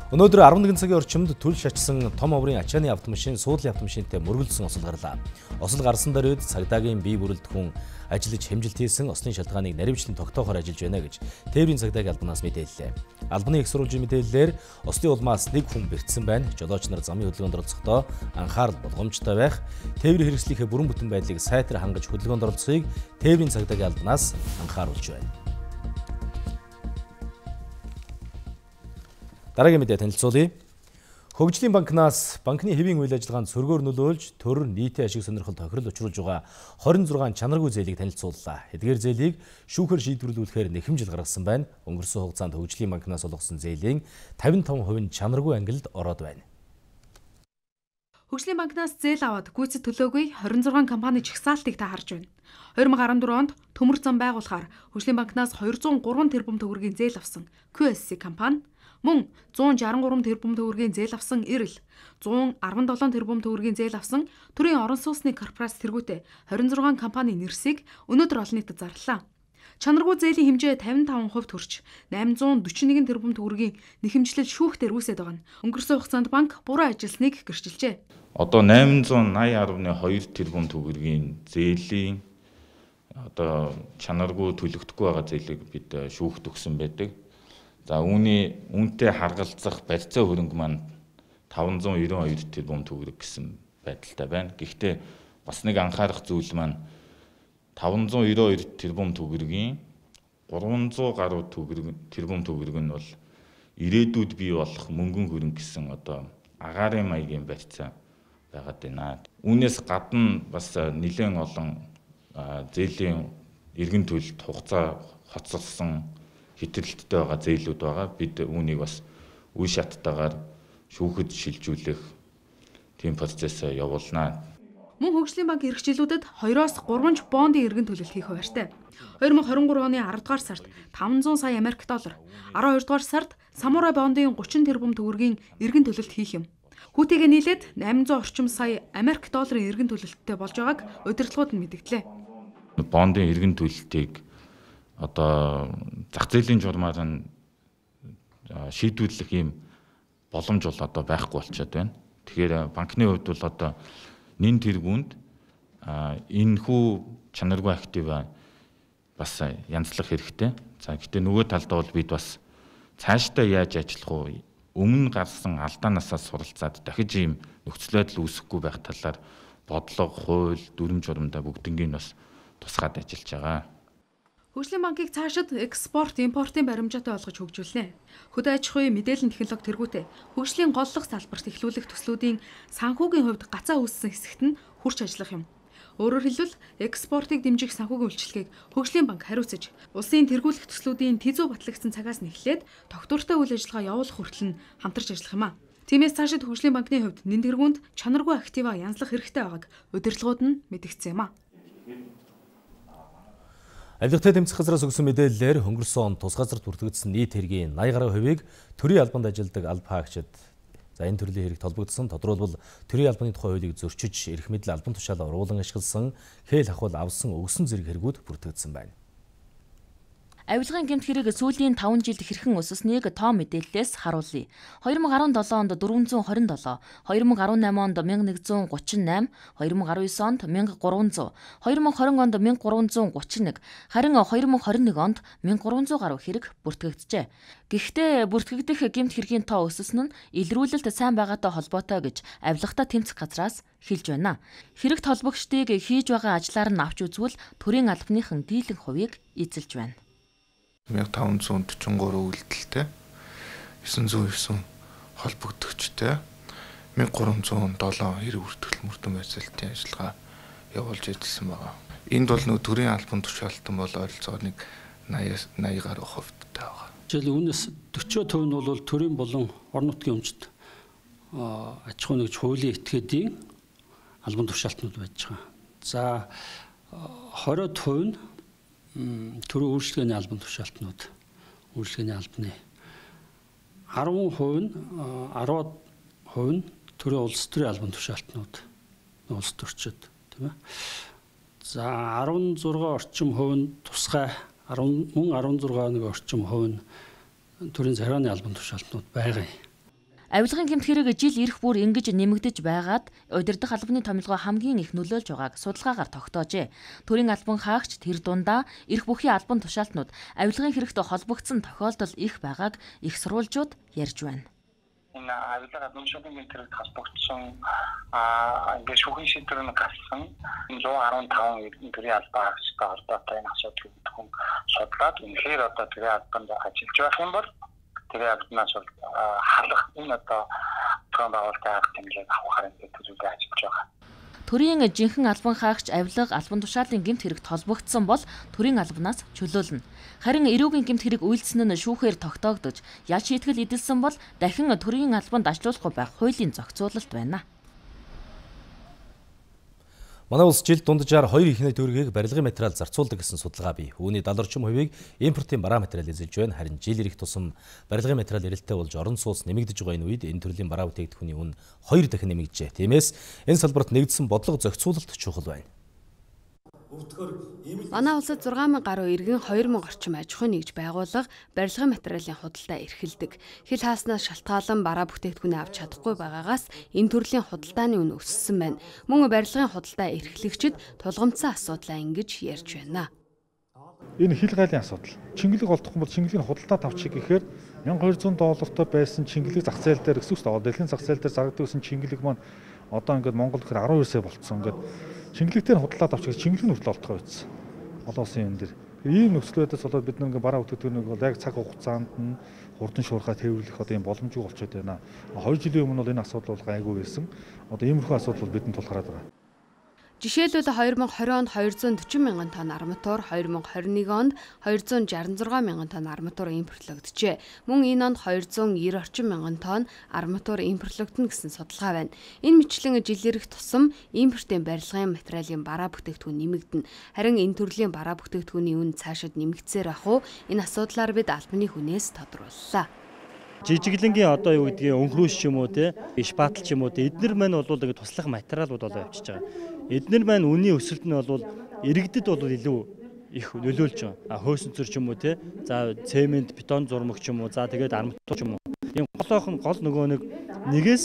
Өнөөдөр 11 цагийн орчимд түл шачсан том оврын ачааны автомашин суудлын автомашинтай мөргөлдсөн осол гарлаа. Осол гарсан дараа үед цагдаагийн бие бүрэлд хүн ажиллаж хэмжилт хийсэн осны шалтгааныг наривчлан тогтоохоор ажиллаж байна гэж тээврийн цагдаагийн албанаас мэдээллээ. Албаны их сурвалжийн мэдээллээр осны улмаас нэг хүн бэртсэн байна. Жолооч нар замын хөдөлгөөнд оролцохдоо анхаарал болгоомжтой байх, тээврийн хэрэгслийнхээ бүрэн бүтэн байдлыг сайтар хангаж хөдөлгөөнд оролцохыг тээврийн цагдаагийн албанаас анхааруулж байна. Дараагийн мэдээ танилцуулъя. Хөгжлийн банкнаас банкны хэвийн үйл ажиллагаанд сөргөөр нөлөөлж төр нийтийн ашиг сонирхол тохирол учруулж байгаа 26 чанаргүй зээлийг танилцууллаа. Эдгээр зээлийг шүүхэр шийдвэрлүүлэхээр нэхэмжил гаргасан байна. Өнгөрсөн хугацаанд хөгжлийн банкнаас олгосон зээлийн 55% нь чанаргүй ангилалд ороод байна. Хөгжлийн банкнаас зээл аваад гүйцэд төлөөгүй 26 компани чагсаалтыг та харж байна. 2014 онд төмөр зам байгуулахаар Хөгжлийн банкнаас 203 тэрбум төгрөгийн зээл авсан QSC компани Мөн 163 тэрбум төгрөгийн зээл авсан Ирэл 117 тэрбум төгрөгийн зээл авсан төрийн орон сууцны корпорац тэргүүтээ 26 компани нэрсийг өнөөдөр олон нийтэд зарлаа. Чанаргүй зээлийн хэмжээ 55% төрч 841 тэрбум төгрөгийн нэхэмжлэл шүүхтэр үүсэт байгаа нь өнгөрсөн хугацаанд банк буруу ажилласныг гэрчилжээ. Одоо 880.2 тэрбум төгрөгийн зээлийн одоо чанаргүй төлөгдөхгүй байгаа зээлийг бид шүүхт өгсөн байдаг. За үүний үнэтэй харгалзах барьцаа хөрөнгө маань 592 тэрбум төгрөг гэсэн байдалтай байна. Гэхдээ бас нэг анхаарах зүйл маань 592 тэрбум төгрөгийн 300 гаруй төгрөг тэрбум төгрөг нь бол ирээдүйд бий болох мөнгөн хөрөнгө гэсэн одоо агаарын маягийн барьцаа байгаад байна. Үүнээс гадна бас нэлээд олон зээлийн эргэн төлөлт хугацаа хоцорсон хитрэлттэй байгаа зээлүүд байгаа. Бид үүнийг бас үе шаттайгаар шүүхэд шилжүүлэх тийм процесс явуулнаа. Мөн хөгжлийн банк эрхчлүүдэд 2-оос 3 бондын эргэн төлөлт хийх хуваартай. 2023 оны 10 дугаар сард 500 сая Америк доллар, 12 дугаар сард Самурай бондын 30 тэрбум төгрөгийн эргэн төлөлт хийх юм. Хүүтэйгээ нийлээд 800 орчим сая Америк долларын эргэн төлөлттэй болж байгааг удирдлагууд нь мэдгдлээ. Бондын эргэн төлөлтийг одоо зах зээлийн журмаар нь шийдвэрлэх ийм боломж бол одоо байхгүй болчиход байна. Тэгэхээр банкны хувьд бол одоо нэн тэргуунд энэ хүү чанаргүй актива бас янзлах хэрэгтэй. За гэтээ нөгөө талдаа бол бид бас цаашдаа яаж ажиллах вэ? Өмнө гарсан алдаанаасаа суралцаад дахиж ийм нөхцөл байдал үүсэхгүй байх талаар бодлого, хууль, дүрм журамдаа бүгднийг бас тусгаад ажиллаж байгаа. Хөгжлийн банкыг цаашид экспорт, импортын баримжаатай болгож хөгжүүлнэ. Хөдөө аж ахуйн мэдээллийн технологи тэргүүтээ хөгжлийн голлох салбарт эхлүүлэх төслүүдийн санхүүгийн хувьд гацаа үүссэн хэсэгт нь хурц ажиллах юм. Өөрөөр хэлбэл экспортыг дэмжих санхүүгийн үйлчилгээг Хөгжлийн банк хариуцаж, улсын тэргүүлэх төслүүдийн тэзүү батлагдсан цагаас нь эхлээд тогтвортой үйл ажиллагаа явуулах хүртэл нь хамтарч ажиллах юм а. Тиймээс цаашид Хөгжлийн банкны хувьд нэн тэргуунд чанаргүй актива янзлах хэрэгтэй байгааг удирдлагууд нь мэдгдсэн юм а. Авилгатай тэмцэх газраас өгсөн мэдээллээр өнгөрсөн он тус газарт бүртгэгдсэн нийт хэргийн 80 гаруй хувийг төрийн албанд ажилладаг алба хаагчид за энэ төрлийн хэрэгт холбогдсон тодорхойлбол төрийн албаны тухай хуулийг зөрчиж эрх мэдэл албан тушаалаа уруулан ашигласан хээл ахвал авсан өгсөн зэрэг хэрэгүүд бүртгэгдсэн байна. Авилгын гэмт хэрэг сүүлийн 5 жилд хэрхэн өссөснийг тоо мэдээллээс харуулъя. 2017 онд 427, 2018 онд 1138, 2019 онд 1300, 2020 онд 1331, харин 2021 онд 1300 гаруй хэрэг бүртгэгджээ. Гэхдээ бүртгэгдэх гэмт хэргийн тоо өссөсөн нь илрүүлэлт сайн байгаатай холбоотой гэж авилгатай тэмцэх газраас хэлж байна. Хэрэгт холбогчдыг хийж байгаа ажлаар нь авч үзвэл төрийн албаныхан дийлэн хувийг эзэлж байна. 1543 үйлдэлтэй 909 холбогдогчтой 1307 хэрэг бүртгэл мөрдөн байцаалтын ажиллагаа явуулж ажилласан байгаа. Энд бол нөө төрийн албан тушаалтан бол ойролцоогоор нэг 80 80 гаруй хувьтай байгаа. Жишээл үүнээс 40% нь бол төрийн болон орон нутгийн өмчт аж ахуй нэгж хуулийн этгээдийн албан тушаалтнууд байж байгаа. За 20-од хувь нь төрийн үйлчлэгээний албан тушаалтнууд үйлчлэгээний албаны 10% нь 10-од хувь нь төрийн улс төрийн албан тушаалтнууд улс төрчид тийм ээ. За 16 орчим хувь нь тусгай 10 мөн 16 нэг орчим хувь нь төрийн царайны албан тушаалтнууд байгаа юм. Авилгын гэмт хэрэг жил ирэх бүр ингэж нэмэгдэж байгаад удирдах албаны томилгоо хамгийн их нөлөөлж байгааг судалгаагаар тогтоожээ. Төрийн албан хаагч тэр дундаа ирэх бүхий албан тушаалтнууд авилгын хэрэгт холбогдсон тохиолдол их байгааг их сурвалжууд ярьж байна энэ авилга администрийн мэтрэд холбогдсон а ингээд шүүхийн шийдвэр нь гарсан 115 төрлийн албаа хаагчтай холбоотой энэ асуудлыг бүхэн судлаад үнэхээр одоо төрийн албанд ажиллаж байх юм бол тэрээ албанаас бол халах энэ одоо тоон байгуулалтын арга хэмжээг авахаар ингээд төлөвлөгөө ажиллаж байгаа. Төрийн жинхэнэ албан хаагч авилга албан тушаалын гэмт хэрэгт холбогдсон бол төрийн албанаас чөлөөлнө. Харин эрүүгийн гэмт хэрэг үйлснэ нь шүүхээр тогтоогдож, ял шийтгэл эдэлсэн бол дахин төрийн албанд ажилуулахгүй байх хуулийн зохицуулалт байна. Манай улс жилд дунджаар 2 ихнэ төгрөгийг барилгын материал зарцуулдаг гэсэн судалгаа бий. Үүний 70 орчим хувийг импортын бараа материал эзэлж байна. Харин жил ирэх тусам барилгын материал эрэлттэй болж орон сууц нэмэгдэж байгаа энэ үед энэ төрлийн бараа бүтээгдэхүүний үн 2 дахин нэмэгджээ. Тиймээс энэ салбарт нэгдсэн бодлого зохицуулалт чухал байна. Манай улсад 6000 гаруй иргэн 2000 орчим аж ахуй нэгж байгууллага барилгын материалын худалдаа эрхэлдэг. Хил хааснаас шалтгаалan бараа бүтээгдэхүүнээ авч чадахгүй байгаагаас энэ төрлийн худалдааны үн өссөн байна. Мөн барилгын худалдаа эрхлэгчид тулгамдсан асуудлаа ингэж ярьж байна. Энэ хил гайлын асуудал. Чингэлэг олдохгүй бол чингэлгийн худалдаа тавчих гэхээр 1200 доллартай байсан чингэлэг зах зээл дээр өсөх тоо дэлхийн зах зээл дээр зарагддаг гэсэн чингэлэг маань одоо ингээд Монгол гэхээр 12 сая болцсон. Ингээд Шингэлэгтэй худлаад авчих чингэлэг нь хүртэл олдгоо байсан. Олон улсын юм дээр. Ийм байдлаас болоод бид нэг бараа бүтээгдэхүүнийг бол яг цаг хугацаанд нь хурдан шуурхай тээвэрлэх одоо ийм боломжгүй болчиход байна. 2 жилийн өмнө бол энэ асуудал бол гайгүй байсан. Одоо иймэрхүү асуудал бол бидэнд тулгараад байгаа. Жишээлбэл 2020 онд 240 мянган тонн арматур, 2021 онд 266 мянган тонн арматур импортлогджээ. Мөн энэ онд 290 орчим мянган тонн арматур импортлогдно гэсэн судалгаа байна. Энэ мэтлэн жил ирэх тусам импортын барилгын материалын бараа бүтээгдэхүүн нэмэгдэнэ. Харин энэ төрлийн бараа бүтээгдэхүүний үн цаашид нэмэгдсээр ах уу? Энэ асуудлаар бид албаны хүнээс тодрууллаа жижиглэнгийн одоо юу гэдгийг өнхрөөш ч юм уу те шпатл ч юм уу те эднэр маань бол ингэ туслах материалууд болоо явчихж байгаа. Эднэр маань үнийн өсөлт нь бол иргэдэд бол илүү их нөлөөлж байгаа. А хөөсөн цэр ч юм уу те за цемент, бетон зурмаг ч юм уу за тэгээд арматур ч юм уу. Ийм голоохон гол нөгөө нэг нэгээс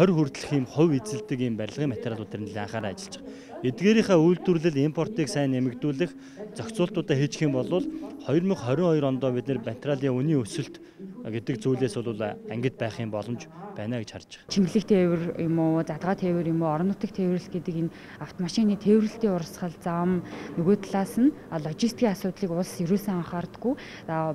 20 хүртэлх ийм хувь эзэлдэг ийм барилгын материалууд төр нэлээд анхаарал ажиллаж байгаа. Эдгээрийнхээ үйлдвэрлэл импортыг сайн нэмэгдүүлэх зохицуултуудаа хийчих юм бол 2022 онд бид нэр материалын үнийн өсөлт гэдэг зүйлээс бол ангид байх юм боломж байна гэж харж байгаа. Чимэглэг тээвэр юм уу, задгаа тээвэр юм уу, орон нутгийн тээвэрлэл гэдэг энэ автомашины тээвэрлэлтийн урсгал зам нөгөө талаас нь логистикийн асуудлыг улс ерөөсөн анхаардаггүй.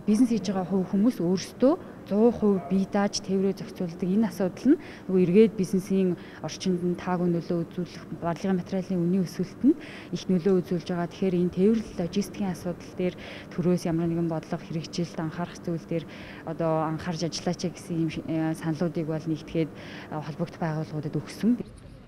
Бизнес хийж байгаа хувь хүмүүс өөрсдөө 100% бие дааж тээврээ зохицуулдаг энэ асуудал нь нөгөө эргээд бизнесийн орчинд нь таагүй нөлөө үзүүлэх барилгын материалын үнийн өсөлт нь их нөлөө үзүүлж байгаа. Тэгэхээр энэ тээвэрлэл логистикийн асуудал дээр төрөөс ямар нэгэн бодлого хэрэгжилт анхаарах зүйл дээр одоо анхаарч ажиллаач гэсэн юм э, саналуудыг бол нэгтгэхэд э, холбогдох байгууллагуудад өгсөн.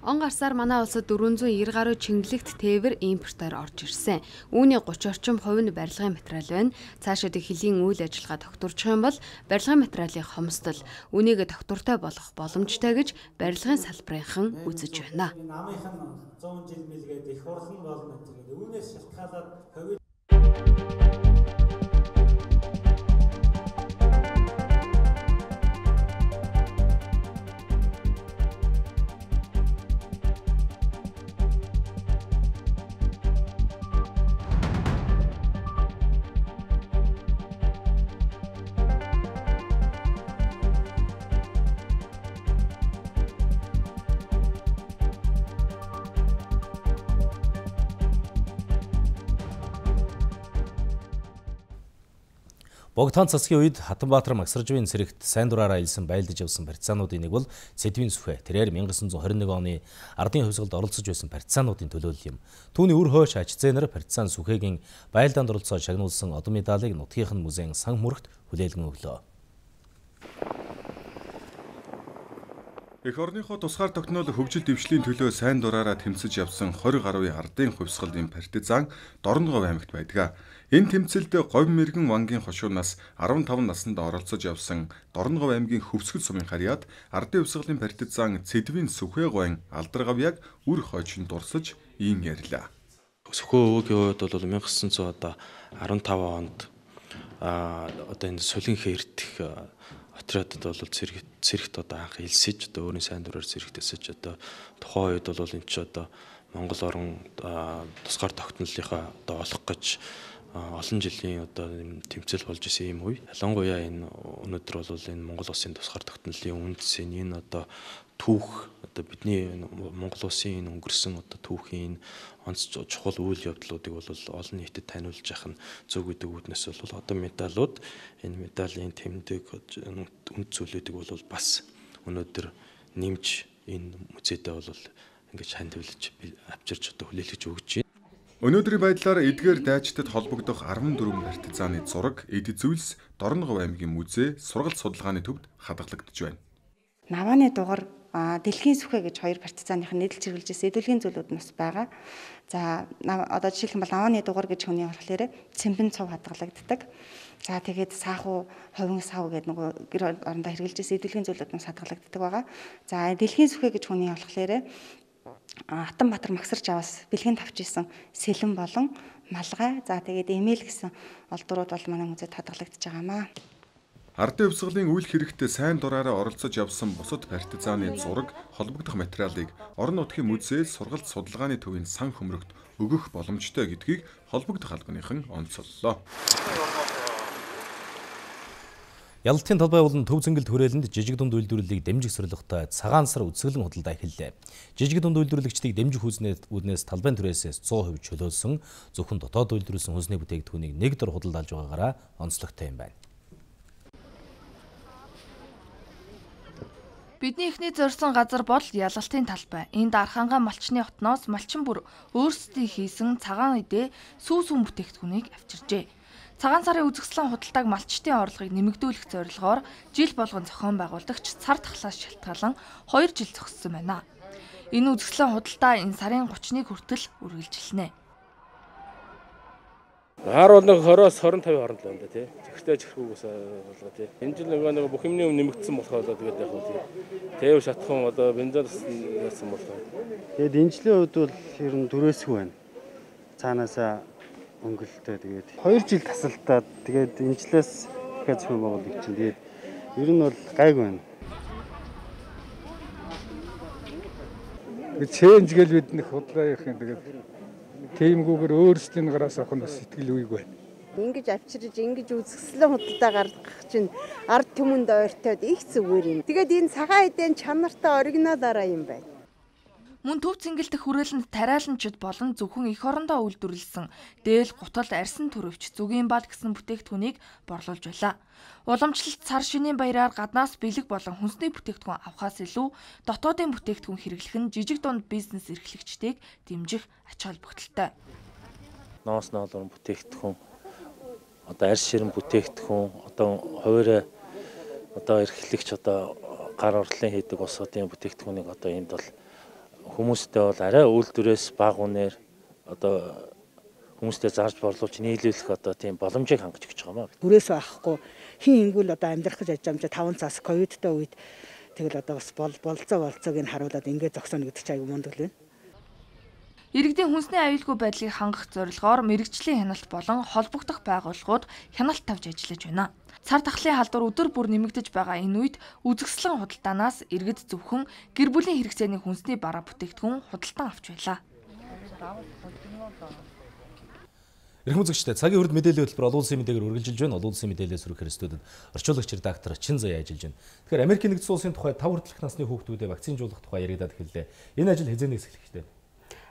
Он гарсаар манай улсад 490 гаруй чингэлэгт тээвэр импортоор орж ирсэн. Үүний 30 орчим хувь нь барилгын материал байна. Цаашид хөлийн үйл ажиллагаа тогтворчих юм бол барилгын материалын хомсдол үнийг тогтвортой болгох боломжтой гэж барилгын салбарынхан үзэж байна. Намынх нь 100 жил мэлгээд их урлан болно гэдэг. Үүнээс шалтгаалаад ховид Богдхан цасгийн үед Хатанбаатар Магсаржвын цэрэгт сайн дураараа илсэн байлдаж явсан партизануудын нэг бол Сэдвийн сүхэ. Тэрээр 1921 оны ардын хувьсгалд оролцож байсан партизануудын төлөөлөл юм. Түүний үр хойш аж зээнэр партизан сүхэгийн байлдаанд оролцоод шагнуулсан одон медалийг Нутгийнхан музейн сан мөрөгт хүлээлгэн өглөө. Эх орныхоо тусгаар тогтнол хөгжил дэвшлийн төлөө сайн дураараа тэмцэж явсан 20 гаруй ардын хувьсгалын партизан Дорногов аймагт байдаг. Энэ тэмцэлд говь мэрэгэн вангийн хошуунаас 15 наснд оролцож явсан Дорногов аймгийн хөвсгөл сумын харьяат ардын хувьсгалын партизан Цэдвийн Сүхэ гоён алдаргавьяг үр хойчин дурсаж ийм ярьлаа. Сүхэ өвөгийн хувьд бол 1900 одоо 15 онд а одоо энэ солинхэ эртх отрядад бол цэрэгт цэрэгт одоо анх элсэж одоо өөрийн сайн дураар цэрэгтэсэж одоо тухайн үед бол эн чи одоо Монгол орон тусгаар тогтнолынхаа одоо олох гэж олон жилийн одоо тэмцэл болж исэн юм үе. Ялангуяа энэ өнөөдөр бол энэ Монгол улсын тусгаар тогтнолын үндэс энэ одоо түүх одоо бидний Монгол улсын энэ өнгөрсөн одоо түүхийн онц чухал үйл явдлуудыг бол олон нийтэд таниулж явах нь зөв гэдэг үүднээс бол одоо медалууд энэ медалийн тэмдэг үнд зүйлүүдийг бол бас өнөөдөр нэмж энэ музейдээ бол ингэж хандивлж авчирч одоо хүлээлгэж өгч. Өнөөдрийн байдлаар эдгээр дайчдад холбогдох 14 партизаны зураг эд зүйлс Дорногов аймгийн музей сургалт судалгааны төвд хадгалагдж байна. Навааны дугаар дэлхийн сүхэ гэж хоёр партизаных нь нийлж хэрэгжилжсэн эдүүлгийн зүйлүүд нас байгаа. За одоо жишээлх юм бол навааны дугаар гэж хүний болохоор цэмбэн цов хадгалагддаг. За тэгээд сааху ховин сав гэдэг нөгөө гэр орондоо хэрэгжилжсэн эдүүлгийн зүйлүүд нас хадгалагддаг байгаа. За дэлхийн сүхэ гэж хүний болохоор Атан Батар Магсарч аваас бэлгийн тавьж исэн сэлэн болон малгай. За тэгээд эмэйл гэсэн олдурууд бол манай музейд хадгалагдаж байгаамаа. Ардын өвсгөлийн үйл хэрэгтээ сайн дураараа оролцож явсан бусад партизаны зураг, холбогдох материалыг орон нутгийн музейд сургалт судалгааны төвийн сан хөмрөгт өгөх боломжтой гэдгийг холбогдох албаныхан онцоллоо. Ялалтын талбай болон төв зөнгөлт хүрээлэнд жижиг дунд үйлдвэрлэлийг дэмжих зорилготой цагаан сар үзэсгэлэн худалдаа эхэллээ. Жижиг дунд үйлдвэрлэгчдийг дэмжих үзнээс талбайн түрээсээс 100% чөлөөлсөн зөвхөн дотоод үйлдвэрлэсэн хүнсний бүтээгдэхүүнийг нэг дор худалдаалж байгаагаараа онцлогтой юм байна. Бидний эхний зорьсон газар бол ялалтын талбай. Энд Архангай малчны хотноос малчин бүр өөрсдийн хийсэн цагаан идэ сүү сүм бүтээгдэхүүнийг авчиржээ. Цагаан сарын үзэсгэлэн худалдааг малчтын орлогыг нэмэгдүүлэх зорилгоор жил болгон зохион байгуулагч цар тахлаас шалтгаалan 2 жил зогссон байна. Энэ үзэсгэлэн худалдаа энэ сарын 30-ныг хүртэл үргэлжилнэ. Хар бол нэг 20-оос 25 хооронд л байна да тий. Зэгтэй чихрүүгээс болгоо тий. Энэ жил нөгөө нэг бүх юмны нэмэгдсэн болохоор тэгээд яг тий. Тээв шатхан одоо бензинаас яасан болохоор. Тэгээд энэ жилийн хувьд бол ер нь түрээсгүй байна. Цаанаасаа өнгөлтөө тэгээд 2 жил тасалтаад тэгээд энэ жилээс дахиад зөвхөн байгуулдаг чинь тэгээд ер нь бол гайгүй байна. Чэнж гэл бид нэг худлаа явах юм тэгээд Тиймгүүгээр өөрсдийн гараас авах нь бас сэтгэл үйг байна. Ингиж авчирж, ингэж үзэсгэлэн худалдаа гаргах чинь ард түмэнд ойртоод их зүгээр юм. Тэгээд энэ цагаан эдэн чанартай оригиналаараа юм байна. Мөн төв цэнгэлдэх хүрээлэнд тариаланчид болон зөвхөн эх орондоо үйлдвэрлэсэн дээл гутал арьсан төрөвч зүгийн бал гэсэн бүтээгдэхүүнийг борлуулж байлаа. Уламжлалт цар шинийн баяраар гаднаас бэлэг болон хүнсний бүтээгдэхүүн авахаас илүү дотоодын бүтээгдэхүүн хэрэглэх нь жижиг дунд бизнес эрхлэгчдийг дэмжих ач холбогдолтой. Ноос ноолон бүтээгдэхүүн одоо арьс ширэн бүтээгдэхүүн одоо хуваарь одоо эрхлэгч одоо гар орлын хийдэг усуудын бүтээгдэхүүнийг одоо энд бол хүмүүстэй бол арай үйлдвэрээс баг үнээр одоо хүмүүстэй зарж борлуулж нийлүүлэх одоо тийм боломжийг хангаж өгч байгаа маа. Бүрээс байхгүй хин ингүүл одоо амьдрах гэж ажамжаа 5 цаас ковидтай үед тэгэл одоо бас бол болцоо болцоог нь харуулад ингээд зогсооно гэдэг чинь аюу мундал байна. Иргэдийн хүнсний аюулгүй байдлыг хангах зорилгоор мэрэгжлийн хяналт болон холбогдох байгууллагууд хяналт тавьж ажиллаж байна. Цар тахлын халдвар өдөр бүр нэмэгдэж байгаа энэ үед үзэгслэн худалдаанаас иргэд зөвхөн гэр бүлийн хэрэгцээний хүнсний бараа бүтээгдэхүүн худалдан авч байлаа. Эрхэм үзэгчдээ цагийн хүрд мэдээллийн хөтөлбөр олон улсын мэдээгээр үргэлжилж байна. Олон улсын мэдээлэл сүрхэр студид орчуулагч редактор Чин Заяа ажиллаж байна. Тэгэхээр Америкийн нэгдсэн улсын тухай тав хүртэлх насны хүүхдүүдэд вакцинжуулах тухай яригадад эхэллээ. Энэ ажил хязгаарнаас эхлэх вэ?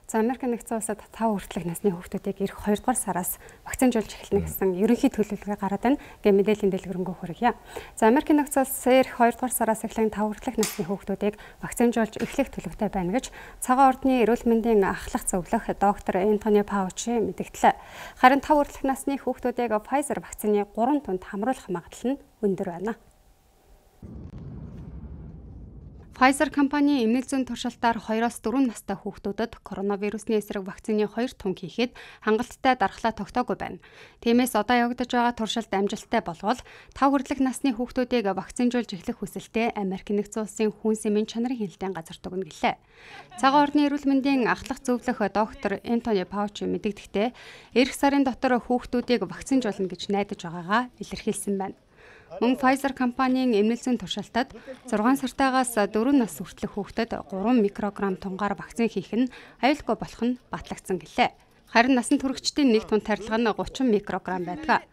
За Америк нэгдсэн улсад 5 хүртэлх насны хүүхдүүдийг ирэх 2 дугаар сараас вакцинжуулж эхэлнэ гэсэн ерөнхий төлөвлөгөө гараад байна. Гэ мэдээллийн дэлгэрэнгүй хүргье. За Америк нэгдсэн улс ирэх 2 дугаар сараас эхлэн 5 хүртэлх насны хүүхдүүдийг вакцинжуулж эхлэх төлөвтэй байна гэж цагаан ордны эрүүл мэндийн ахлах зөвлөх доктор Энтони Паучи мэдгдлээ. Харин 5 хүртэлх насны хүүхдүүдийг Pfizer вакцины 3 тунд хамруулах магадлал нь өндөр байна. Pfizer компани эмнэлэг зүйн туршилтаар 2-4 настай хүүхдүүдэд коронавирусны эсрэг вакцины 2 тунг хийхэд хангалттай дархлаа тогтоогүй байна. Тиймээс одоо явагдаж байгаа туршилт амжилттай болвол 5 хүртэлх насны хүүхдүүдийг вакцинжуулж эхлэх хүсэлтэд Америк нэгдсэн улсын хүн сэмэн чанарын хяналтын газар дүгнэ гэлээ. Цагаан орны эрүүл мэндийн ахлах зөвлөх доктор Энтони Паучи мэдэгдэхдээ эх сарын дотор хүүхдүүдийг вакцинжуулна гэж найдаж байгаагаа илэрхийлсэн байна. Мөн Pfizer компанийн эмнэлзэн туршилтад 6 сартаагаас 4 нас хүртэлх хүүхдэд 3 микрограмм тунгаар вакцин хийх нь аюулгүй болох нь батлагдсан гэлээ. Харин насан туршидчдын нэг тун тарилга нь 30 микрограмм байдаг.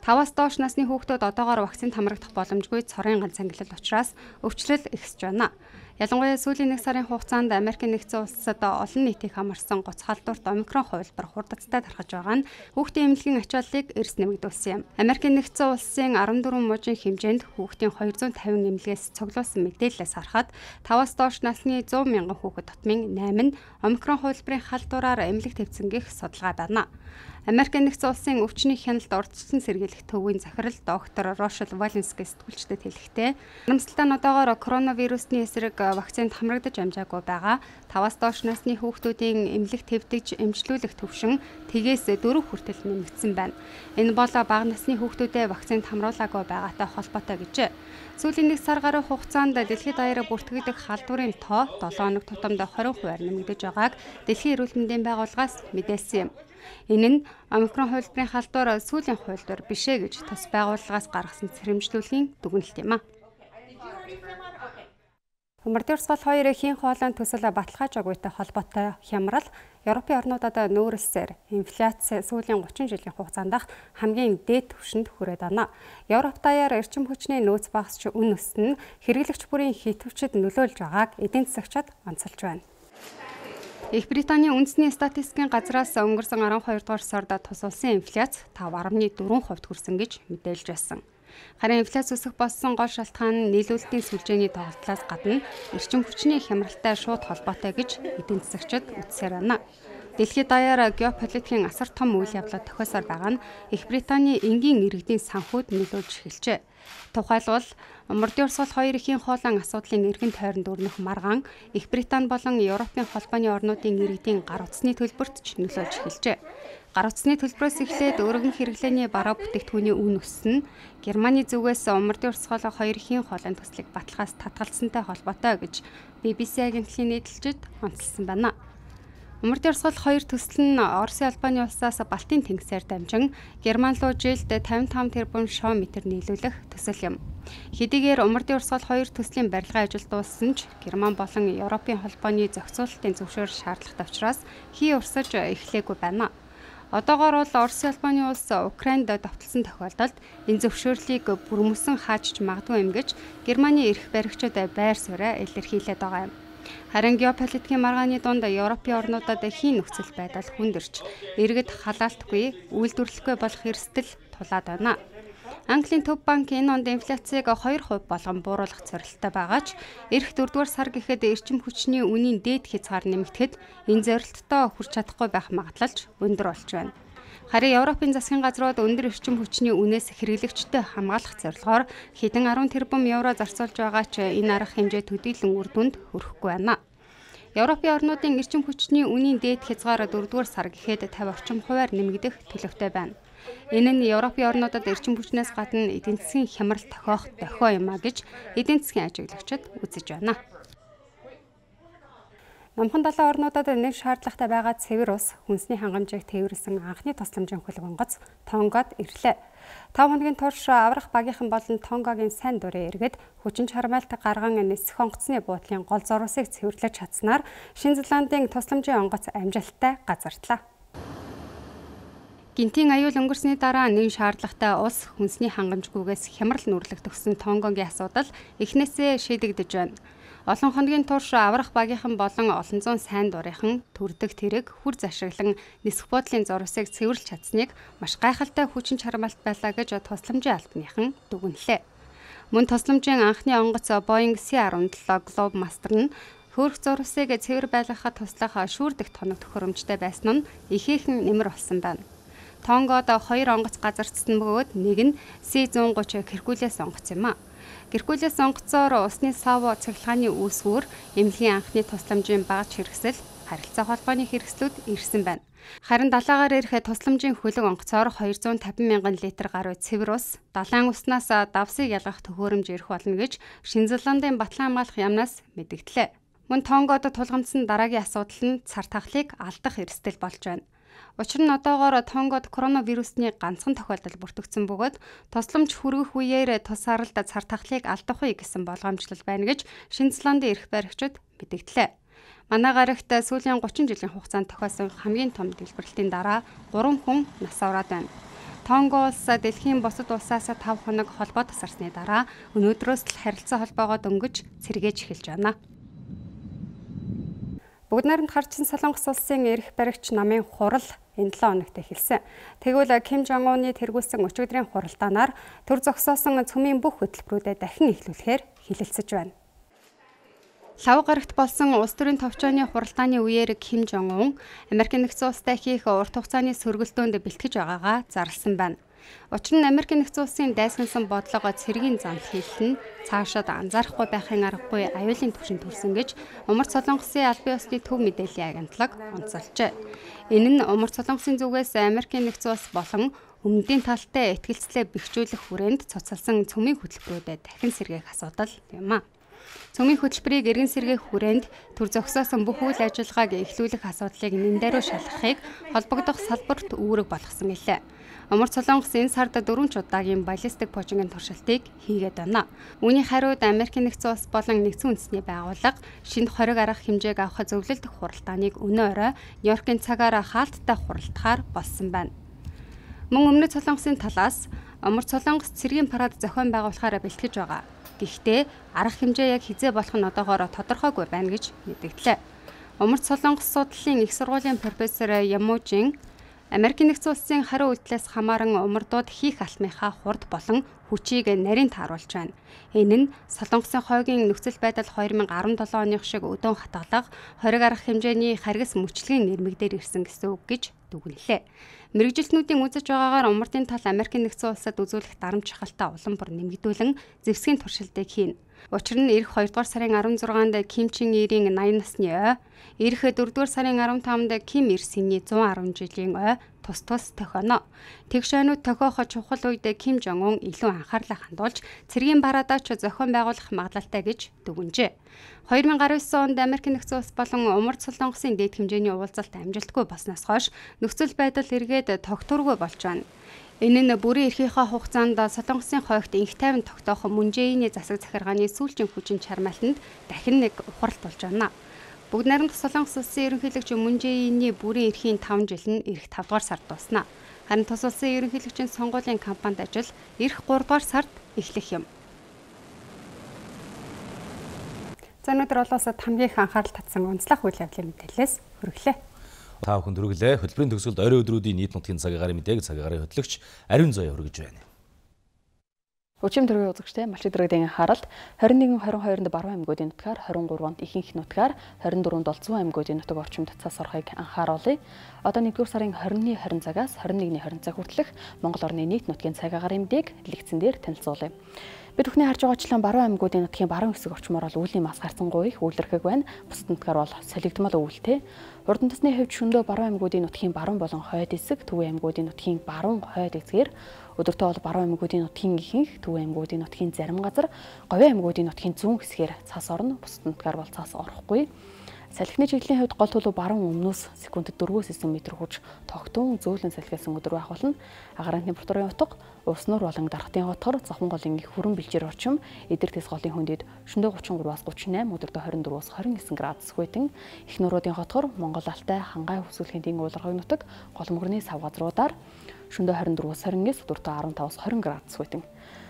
5-аас доош насны хүүхдүүд одоогоор вакцинд хамрагдах боломжгүй цорын ганц ангилал учраас өвчлөл ихсэж байна. Ялангуяа сүүлийн нэг сарын хугацаанд Америк нэгдсэн улсад олон нийтийг хамарсан гоц халдварт омикрон хувилбар хурдцтай тархаж байгаа нь хүүхдийн эмнэлгийн ачааллыг эрс нэмэгдүүлсэн юм. Америк нэгдсэн улсын 14 мужийн хэмжээнд хүүхдийн 250 эмнэлгээс цуглуулсан мэдээлэлээс харахад 5-аас доош насны 100 мянган хүүхэд дотмын 8 нь омикрон хувилбарын халдвараар эмнэлэг твцэнгих судалгаа байна. Америк нэгдсэн улсын өвчний хяналт урдчилсан сэргийлэх төвийн захирал доктор Рошел Валенский сэтгүүлчдэд хэлэхдээ харамсалтай нь одоогоор коронавирусны эсрэг вакцинд хамрагдаж амжаагүй байгаа 5-аас доош насны хүүхдүүдийн эмнэлэг твдэгж эмчлүүлэх төвшин тгээс 4 хүртэл нэмэгдсэн байна. Энэ бол бага насны хүүхдүүдэд вакцинд хамруулаагүй байгаатай холбоотой гэжээ. Сүүлийн нэг сар гаруй хугацаанд дэлхийд даяараа бүртгэгдэх халдварын тоо 7 хоног тутамд 20% нэмэгдэж байгааг Дэлхийн эрүүл мэндийн байгууллагаас мэдээлсэн юм. Энэ нь омикрон хувилбарын халдвар сүүлийн хувилбар бишээ гэж тус байгууллагаас гаргасан цэрэмжлүүлгийн дүгнэлт юм а. Мордорсгол хоёр хийн хоолойн төсөл баталгаажаагүйтай холбоотой хямрал Европын орнуудад нүүрэлсээр инфляци сүүлийн 30 жилийн хугацаанд хамгийн дээд түвшинд хүрээд байна. Европ даяар эрчим хүчний нөөц багасч үн өснө хэрэглэгч бүрийн хитвчэд нөлөөлж байгааг эдийн засагчид онцолж байна. Их Британий үндэсний статистикийн газраас өнгөрсөн 12 дугаар сард тус улсын инфляц 5.4% хүрсэн гэж мэдээлж байсан. Харин инфляц өсөх болсон гол шалтгаан нь нийлүүлэлтийн сүлжээний тоглолтлоос гадна эрчим хүчний хямралтай шууд холбоотой гэж эдийн засагчид үзсээр байна. Дэлхийд даяар геополитикийн асар том үйл явдлууд тохиосоор байгаа нь Их Британий энгийн иргэдийн санхүүд нөлөөлж эхэлжээ. Тухайлбал Мордын урсгал хоёр ихийн хоолойн асуудлын эргэн тойронд өрнөх маргаан Их Британи болон Европын холбооны орнуудын иргэдийн гар утасны төлбөрт ч нөлөөлж эхэлжээ. Гар утасны төлбөрөөс эхлээд өргөн хэрэглээний бараа бүтээгдэхүүний үн өссөн Германы зүгээс Мордын урсгал хоёр ихийн хоолойн төслийг баталгаас татгалзсантай холбоотой гэж BBC агентлагийн нийтлэлчид онцлсан байна. Умард ярсгал хоёр төсөл нь Оросын Албаны улсаас Балтийн тэнгисээр дамжин Герман руу жилд 55 тэрбум шоо метр нийлүүлэх төсөл юм. Хэдийгээр умардын урсгал хоёр төслийн барилгын ажил дууссан ч Герман болон Европын холбооны зохицуулалтын зөвшөөр шаардлагатай учраас хий урсаж эхлээгүй байна. Одоогоор бол Оросын Албаны улс Украинд довтлсон тохиолдолд энэ зөвшөөрлийг бүрмөсөн хаажж магадгүй юм гэж Германы эрх баригчид байр сууриа илэрхийлээд байгаа юм. Харин геополитикийн маргааны дунд Европын орнуудад хийн нөхцөл байдал хүндэрч иргэд халаалтгүй үйлдвэрлэхгүй болох эрсдэл тулаад байна. Английн төв банк энэ онд инфляцийг 2% болгон бууруулах зорилттой байгаа ч эх 4-р сар гэхэд эрчим хүчний үнийн дээд хязгаар нэмэгдэхэд энэ зорилттой хүрч чадахгүй байх магадлалч өндөр болж байна. Харин Европын засгийн газрууд өндөр эрчим хүчний үнээс хэрэглэгчтэй хамгаалах зорилгоор хэдэн 10 тэрбум евро зарцуулж байгаа ч энэ арга хэмжээ төдийлөн үр дүнд хүрэхгүй байна. Европын орнуудын эрчим хүчний үнийн дээд хязгаар 4-р сар гэхэд 50 орчим хувиар нэмэгдэх төлөвтэй байна. Энэ нь Европын орнуудад эрчим хүчнээс гадна эдийн засгийн хямрал тохиох дохио юм а гэж эдийн засгийн ажиглагчид үзэж байна. Номхон далайн орнуудад нэг шаардлагатай байгаа цэвэр ус хүнсний хангамжийг тээвэрлсэн анхны тусламжийн хөлөг онгоц Тонгод ирлээ. 5 хоногийн турш аврах багийнхан болон Тонгогийн сайн дурын иргэд хүчин чармайлт гарган нисэх онгоцны буудлын гол зурвасыг цэвэрлэж чадсанаар Шинэ Зеландын тусламжийн онгоц амжилттай газартлаа. Гинтийн аюул өнгөрсний дараа нэг шаардлагатай ус хүнсний хангамжгүйгээс хямрал нүрлэх төгсөн Тонгогийн асуудал эхнээсээ шийдэгдэж байна. Олон хоногийн турш аврах багийнхан болон олон зуун сайн дурынхан төрдөг тэрэг хүр зашиглан нисэх бодлын зурвасыг цэвэрлж чадсныг маш гайхалтай хүчин чармаалт байлаа гэж тусламжийн албаныхан дүгнэлээ. Мөн тусламжийн анхны онгоц Boeing C-17 Globemaster нь хөөрх зурвасыг цэвэр байлгахад туслах шүүрдэх тоног төхөөрөмжтэй байсан нь ихээхэн нэмэр болсон байна. Тонгод хоёр онгоц газардсан бөгөөд нэг нь C130 Hercules онгоц юм а. Геркулес онгоцоор усны саво цахилгааны үүсвэр эмнэлгийн анхны тусламжийн багаж хэрэгсэл харилцаа холбооны хэрэгслүүд ирсэн байна. Харин далаагаар ирэх тусламжийн хөлөг онгоцоор 250 мянган литр гаруй цэвэр ус, далайн уснаас давсыг ялгах төхөөрөмж ирэх болно гэж Шинзеландын батлан хамгаалах яамнаас мэдгдлээ. Мөн Тонгод тулгамдсан дараагийн асуудал нь цар тахлыг алдах эрсдэл болж байна. Учир нь одоогоор Тонгод коронавирусны ганцхан тохиолдол бүртгэгдсэн бөгөөд тосломж хүргэх үеэр тус аралд цар тахлыг алдах үе гэсэн болгоомжлол байна гэж Шинзеландын эрх баригчид мэдгдлээ. Манай гарагт сүүлийн 30 жилийн хугацаанд тохиолсон хамгийн том дэлбэрэлтийн дараа 3 хүн нас аваад байна. Тонго улс дэлхийн бусад улсаас 5 хоног холбоо тасарсны дараа өнөөдрөөс л харилцаа холбоогоо дөнгөж цэргээж эхэлж байна. Бүгд найрамд харчин Солонгос улсын эрх баригч намын хурал энэ 7 хоногт эхэлсэн. Тэгвэл Ким Жон Уны тэргүүлсэн өчигдрийн хуралдаанаар төр зогсоосон цөмийн бүх хөтөлбөрүүдэд дахин эхлүүлэхээр хилэлцэж байна. Лав гарагт болсон улс төрийн товчооны хуралдааны үеэр Ким Жон Ун Америк нэгдсэн улстай хийх урт хугацааны сөргөлтөөнд бэлтгэж байгаагаа зарласан байна. Учир нь Америк нэгдсэн улсын дайсгансан бодлого цэргийн зам хийлэн цаашаад анзаарахгүй байхын аргагүй аюулын түвшинд төрсөн гэж Умард Солонгосын албан ёсны төв мэдээллийн агентлаг онцолжээ. Энэ нь Умард Солонгосын зүгээс Америк нэгдсэн улс болон өмнөдийн талтай ихтгэлцлээ бэхжүүлэх хүрээнд цуцалсан цөмийн хөтөлбөрүүдэд дахин сэргээх асуудал юм а. Цөмийн хөтөлбөрийг эргэн сэргээх хүрээнд төр зогсоосон бүх үйл ажиллагааг эхлүүлэх асуудлыг нэн даруй шалгахыг холбогдох салбарт үүрэг болгосон билээ. Умар Солонгос энэ сард дөрвөн удаагийн баллистик пожингийн туршилтыг хийгээд байна. Үүний хариуд Америк нэгдсэн улс болон нэгдсэн үндэсний байгууллага шинэ хориг арга хэмжээг авах зөвлөлдөх хуралдааныг өнөө орой Нью-Йоркийн цагаар хаалттай хуралдахаар болсон байна. Мөн өмнөд Солонгосын талаас Умар Солонгос цэргийн парад зохион байгуулахаар бэлтгэж байгаа. Гэхдээ арга хэмжээ яг хизээ болох нь одоогоор тодорхойгүй байна гэж мэдгдлээ. Умард Солонгос судлалын их сургуулийн профессор Ямужин Америк нэгдсэн улсын хариу үйлдэлээс хамааран умардууд хийх алхмынхаа хурд болон хүчийг нарийн тааруулж байна. Энэ нь Солонгосын хойгийн нөхцөл байдал 2017 оных шиг өдөөн хатгалах, хориг арга хэмжээний харгас мөчлөгийн нэрмэгдээр ирсэн гэсэн үг гэж дүгнэлээ. Мэргэжилтнүүдийн үзэж байгаагаар умардын тал Америк нэгдсэн улсад үзүүлэх дарамт шахалтаа улам бүр нэмэгдүүлэн зэвсгийн туршилтыг хийнэ. Учир нь эх 2 дугаар сарын 16-нд Ким Чин Ирийн 80 насны ой, эх 4 дугаар сарын 15-нд Ким Ир Синний 110 жилийн ой тус тус тохионо. Тэгшэнүүд тохиох чухал үед Ким Жон Ун илүү анхаарлаа хандуулж цэргийн бараадаач зохион байгуулах магадлалтай гэж дүгнжээ. 2019 онд Америк нэгдсэн улс болон Умард Солонгосын дээд хэмжээний уулзалт амжилтгүй болсноос хойш нөхцөл байдал эргээд тогтворгүй болж байна. Энэ нь бүрийн эрхийнхаа хугацаанд Солонгосын хойгт инх тайван тогтоох Мунжээний засаг захиргааны сүүлчийн хүчин чармаалтанд дахин нэг ухралт болж байна. Бүгд найрамдах Солонгос улсын ерөнхийлөгч Мунжээний бүрийн эрхийн 5 жил нь эх 5 дугаар сард дуусна. Харин тус улсын ерөнхийлөгчийн сонгуулийн кампанид ажил эх 3 дугаар сард эхлэх юм. За өнөөдөр олоосод хамгийн их анхаарал татсан онцлог үйл явдлын мэдээлэлээс хүргэлээ. Та бүхэн дөрвөлээ. Хөтөлбөрийн төгсгөлд орой өдрүүдийн нийт нутгийн цагаагаар мэдээг цагаагаар хөтлөгч Ариун Зоё хүргэж байна. Өчим төргийн үзэгчтэй малчид дэргэдийн харалт 21 22-нд Баруун аймагуудын нутгаар 23-нд ихэнх нутгаар 24-нд бол зүүн аймагуудын нутаг орчимд цас орохыг анхааруулъя. Одоо 1-р сарын 20-ны 20 цагаас 21-ний 20 цаг хүртэлх Монгол орны нийт нутгийн цаг агарын мэдээг лэгцэн дээр танилцуулъя. Бид бүхний харж байгаачлан баруун аймагуудын нутгийн баруун хэсэг орчмоор бол үүлийн мас гарцангуй их үйлэрхэг байна. Бусад нутгаар бол солигдмал үүлтэй. Урдан тосны хэвд шөндөө баруун аймагуудын нутгийн баруун болон хойд хэсэг, төвийн аймагуудын нутгийн баруун хойд хэсгээр Өдөртөө бол баруун аймагуудын нутгийн ихэнх, төв аймагуудын нутгийн зарим газар, говийн аймагуудын нутгийн зүүн хэсгээр цас орно. Бусад нутгаар бол цас орохгүй. Салхины чиглэлийн хувьд гол төлөв баруун өмнөөс секундэд 4-9 м хүрч тогтун зөөлөн салхисан өдөр байх болно. Агаарын температурын утга уус нуур болон дархтын хотхор цохон голын их хүрэн бэлжир орчим эдэр тэс голын хүндэд шөндөө 33-аас 38 өдөртөө 24-аас 29 градус хүйтэн их нууруудын хотхор Монгол алтай хангай хүсүүлэхийн дээн ууларгыг нутаг гол мөрний сав газруудаар шөндөө 24-аас 29 өдөртөө 15-аас 20 градус хүйтэн.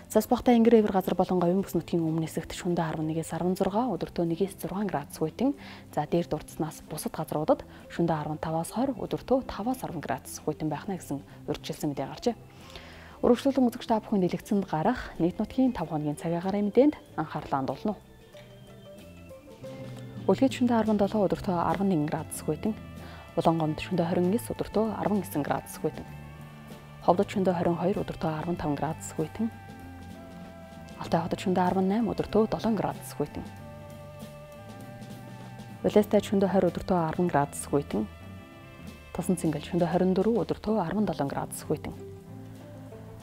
Засбахтай ангирээвэр газар болон говийн бүс нутгийн өмнө хэсэгт шөндөө 11-ээс 16 өдөртөө 1-ээс 6 градус хүйтэн. За дээр дурдснаас бусад газруудад шөндөө 15-аас 20 өдөртөө 5-аас 10 градус хүйтэн байх на гэсэн урьдчилсан мэдээ гарчээ. Өргөжлөлөн үзэгч та бүхэн дэлгэцэнд гарах нийт нутгийн 5 хоногийн гарын мэдээнд анхаарлаа хандуулна уу. Үлгэд шөндөө 17 өдөртөө 11 градус хүйтэн. Улонгонд шөндөө 29 өдөртөө 19 градус хүйтэн. Ховдод шөндөө 22 өдөртөө 15 градус хүйтэн. Алтай хотод шөнөдөө 18, өдөртөө 7 градус хүйтэн. Улаастай шөнөдөө 20, өдөртөө 10 градус хүйтэн. Тосон цэнгэл шөнөдөө 24, өдөртөө 17 градус хүйтэн.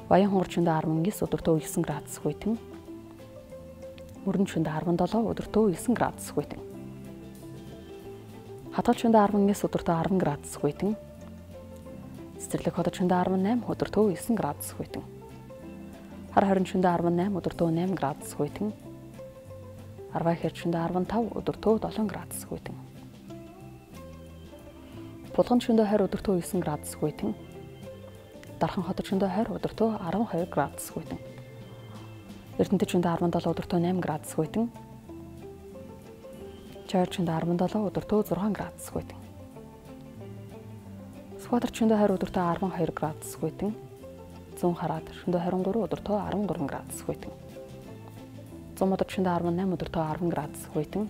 Баян хонгор шөнөдөө 19, өдөртөө 9 градус хүйтэн. Мөрөн шөнөдөө 17, өдөртөө 9 градус хүйтэн. Хатгал шөнөдөө 19, өдөртөө 10 градус хүйтэн. Цэцэрлэг хотод шөнөдөө 18, өдөртөө 9 градус хүйтэн. Хар хорин шөндө 18 өдөртөө 8 градус хүйтэн. Арваа хэр шөндө 15 өдөртөө 7 градус хүйтэн. Булган шөндө 20 өдөртөө 9 градус хүйтэн. Дархан хотод шөндө 20 өдөртөө 12 градус хүйтэн. Эрдэнэт шөндө 17 өдөртөө 8 градус хүйтэн. Чойр шөндө 17 өдөртөө 6 градус хүйтэн. Скватер шөндө 20 өдөртөө 12 градус хүйтэн зүүн хараад шөндөө 23 өдөртөө 13 градус хүйтэн. Зүүн модод шөндөө 18 өдөртөө 10 градус хүйтэн.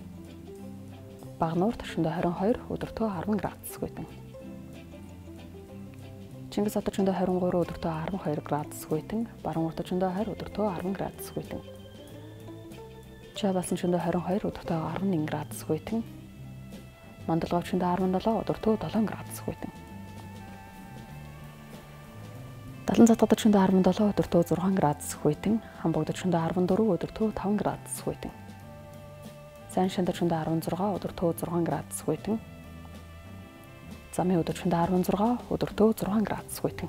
Багнуурт шөндөө 22 өдөртөө 10 градус хүйтэн. Чингис хотод шөндөө 23 өдөртөө 12 градус хүйтэн. Баруун уртад шөндөө 20 өдөртөө 10 градус хүйтэн. Чабасан шөндөө 22 өдөртөө 11 градус хүйтэн. Мандалгав шөндөө 17 өдөртөө 7 градус хүйтэн. Далан цатгад өчөндөө 17 өдөртөө 6 градус хүйтэн, хамбогд өчөндөө 14 өдөртөө 5 градус хүйтэн. Сайн шанд өчөндөө 16 өдөртөө 6 градус хүйтэн. Замын өдөртөө 16 өдөртөө 6 градус хүйтэн.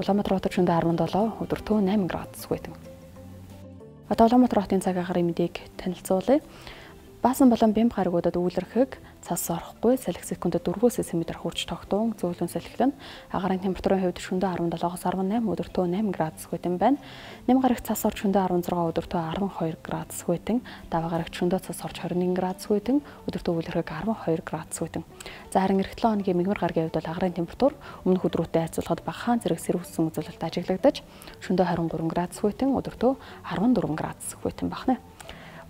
Улаанбаатар хотод өчөндөө 17 өдөртөө 8 градус хүйтэн. Одоо Улаанбаатар хотын цаг агаарын мэдээг танилцуулъя. Баасан болон бямб гаригуудад үүлэрхэг цас орохгүй салхи секундэд 4-өөс м хүрч тогтун зөөлөн салхилна. Агаарын температурын хувьд шөнөдөө 17-оос 18, өдөртөө 8 градус хүйтэн байна. Нэм гарагт цас орч шөнөдөө 16, өдөртөө 12 градус хүйтэн. Даваа гарагт шөнөдөө цас орч 21 градус хүйтэн, өдөртөө үүлэрхэг 12 градус хүйтэн. За харин эх 7 хоногийн мэгмар гарагийн хувьд бол агаарын температур өмнөх өдрүүтэй харьцуулахад багахан зэрэг сэрүүсэн үзүүлэлт ажиглагдаж шөнөдөө 23 градус хүйтэн, өдөртөө 14 градус хүйтэн бахна.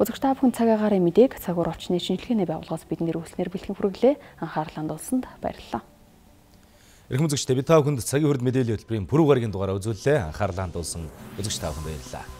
Үзэгч та бүхэн цаг агаарын мэдээг цагуур орчны шинжилгээний байгууллагаас биднэр үлснээр бэлтгэн хүргэлээ. Анхаарлаа хандуулсанд баярлалаа. Эрхэм үзэгчдээ бид та бүхэнд цагийн хүрд мэдээллийн хөтөлбөрийн пүрэв гарагийн дугаараа үзүүллээ. Анхаарлаа хандуулсан үзэгч та бүхэнд баярлалаа.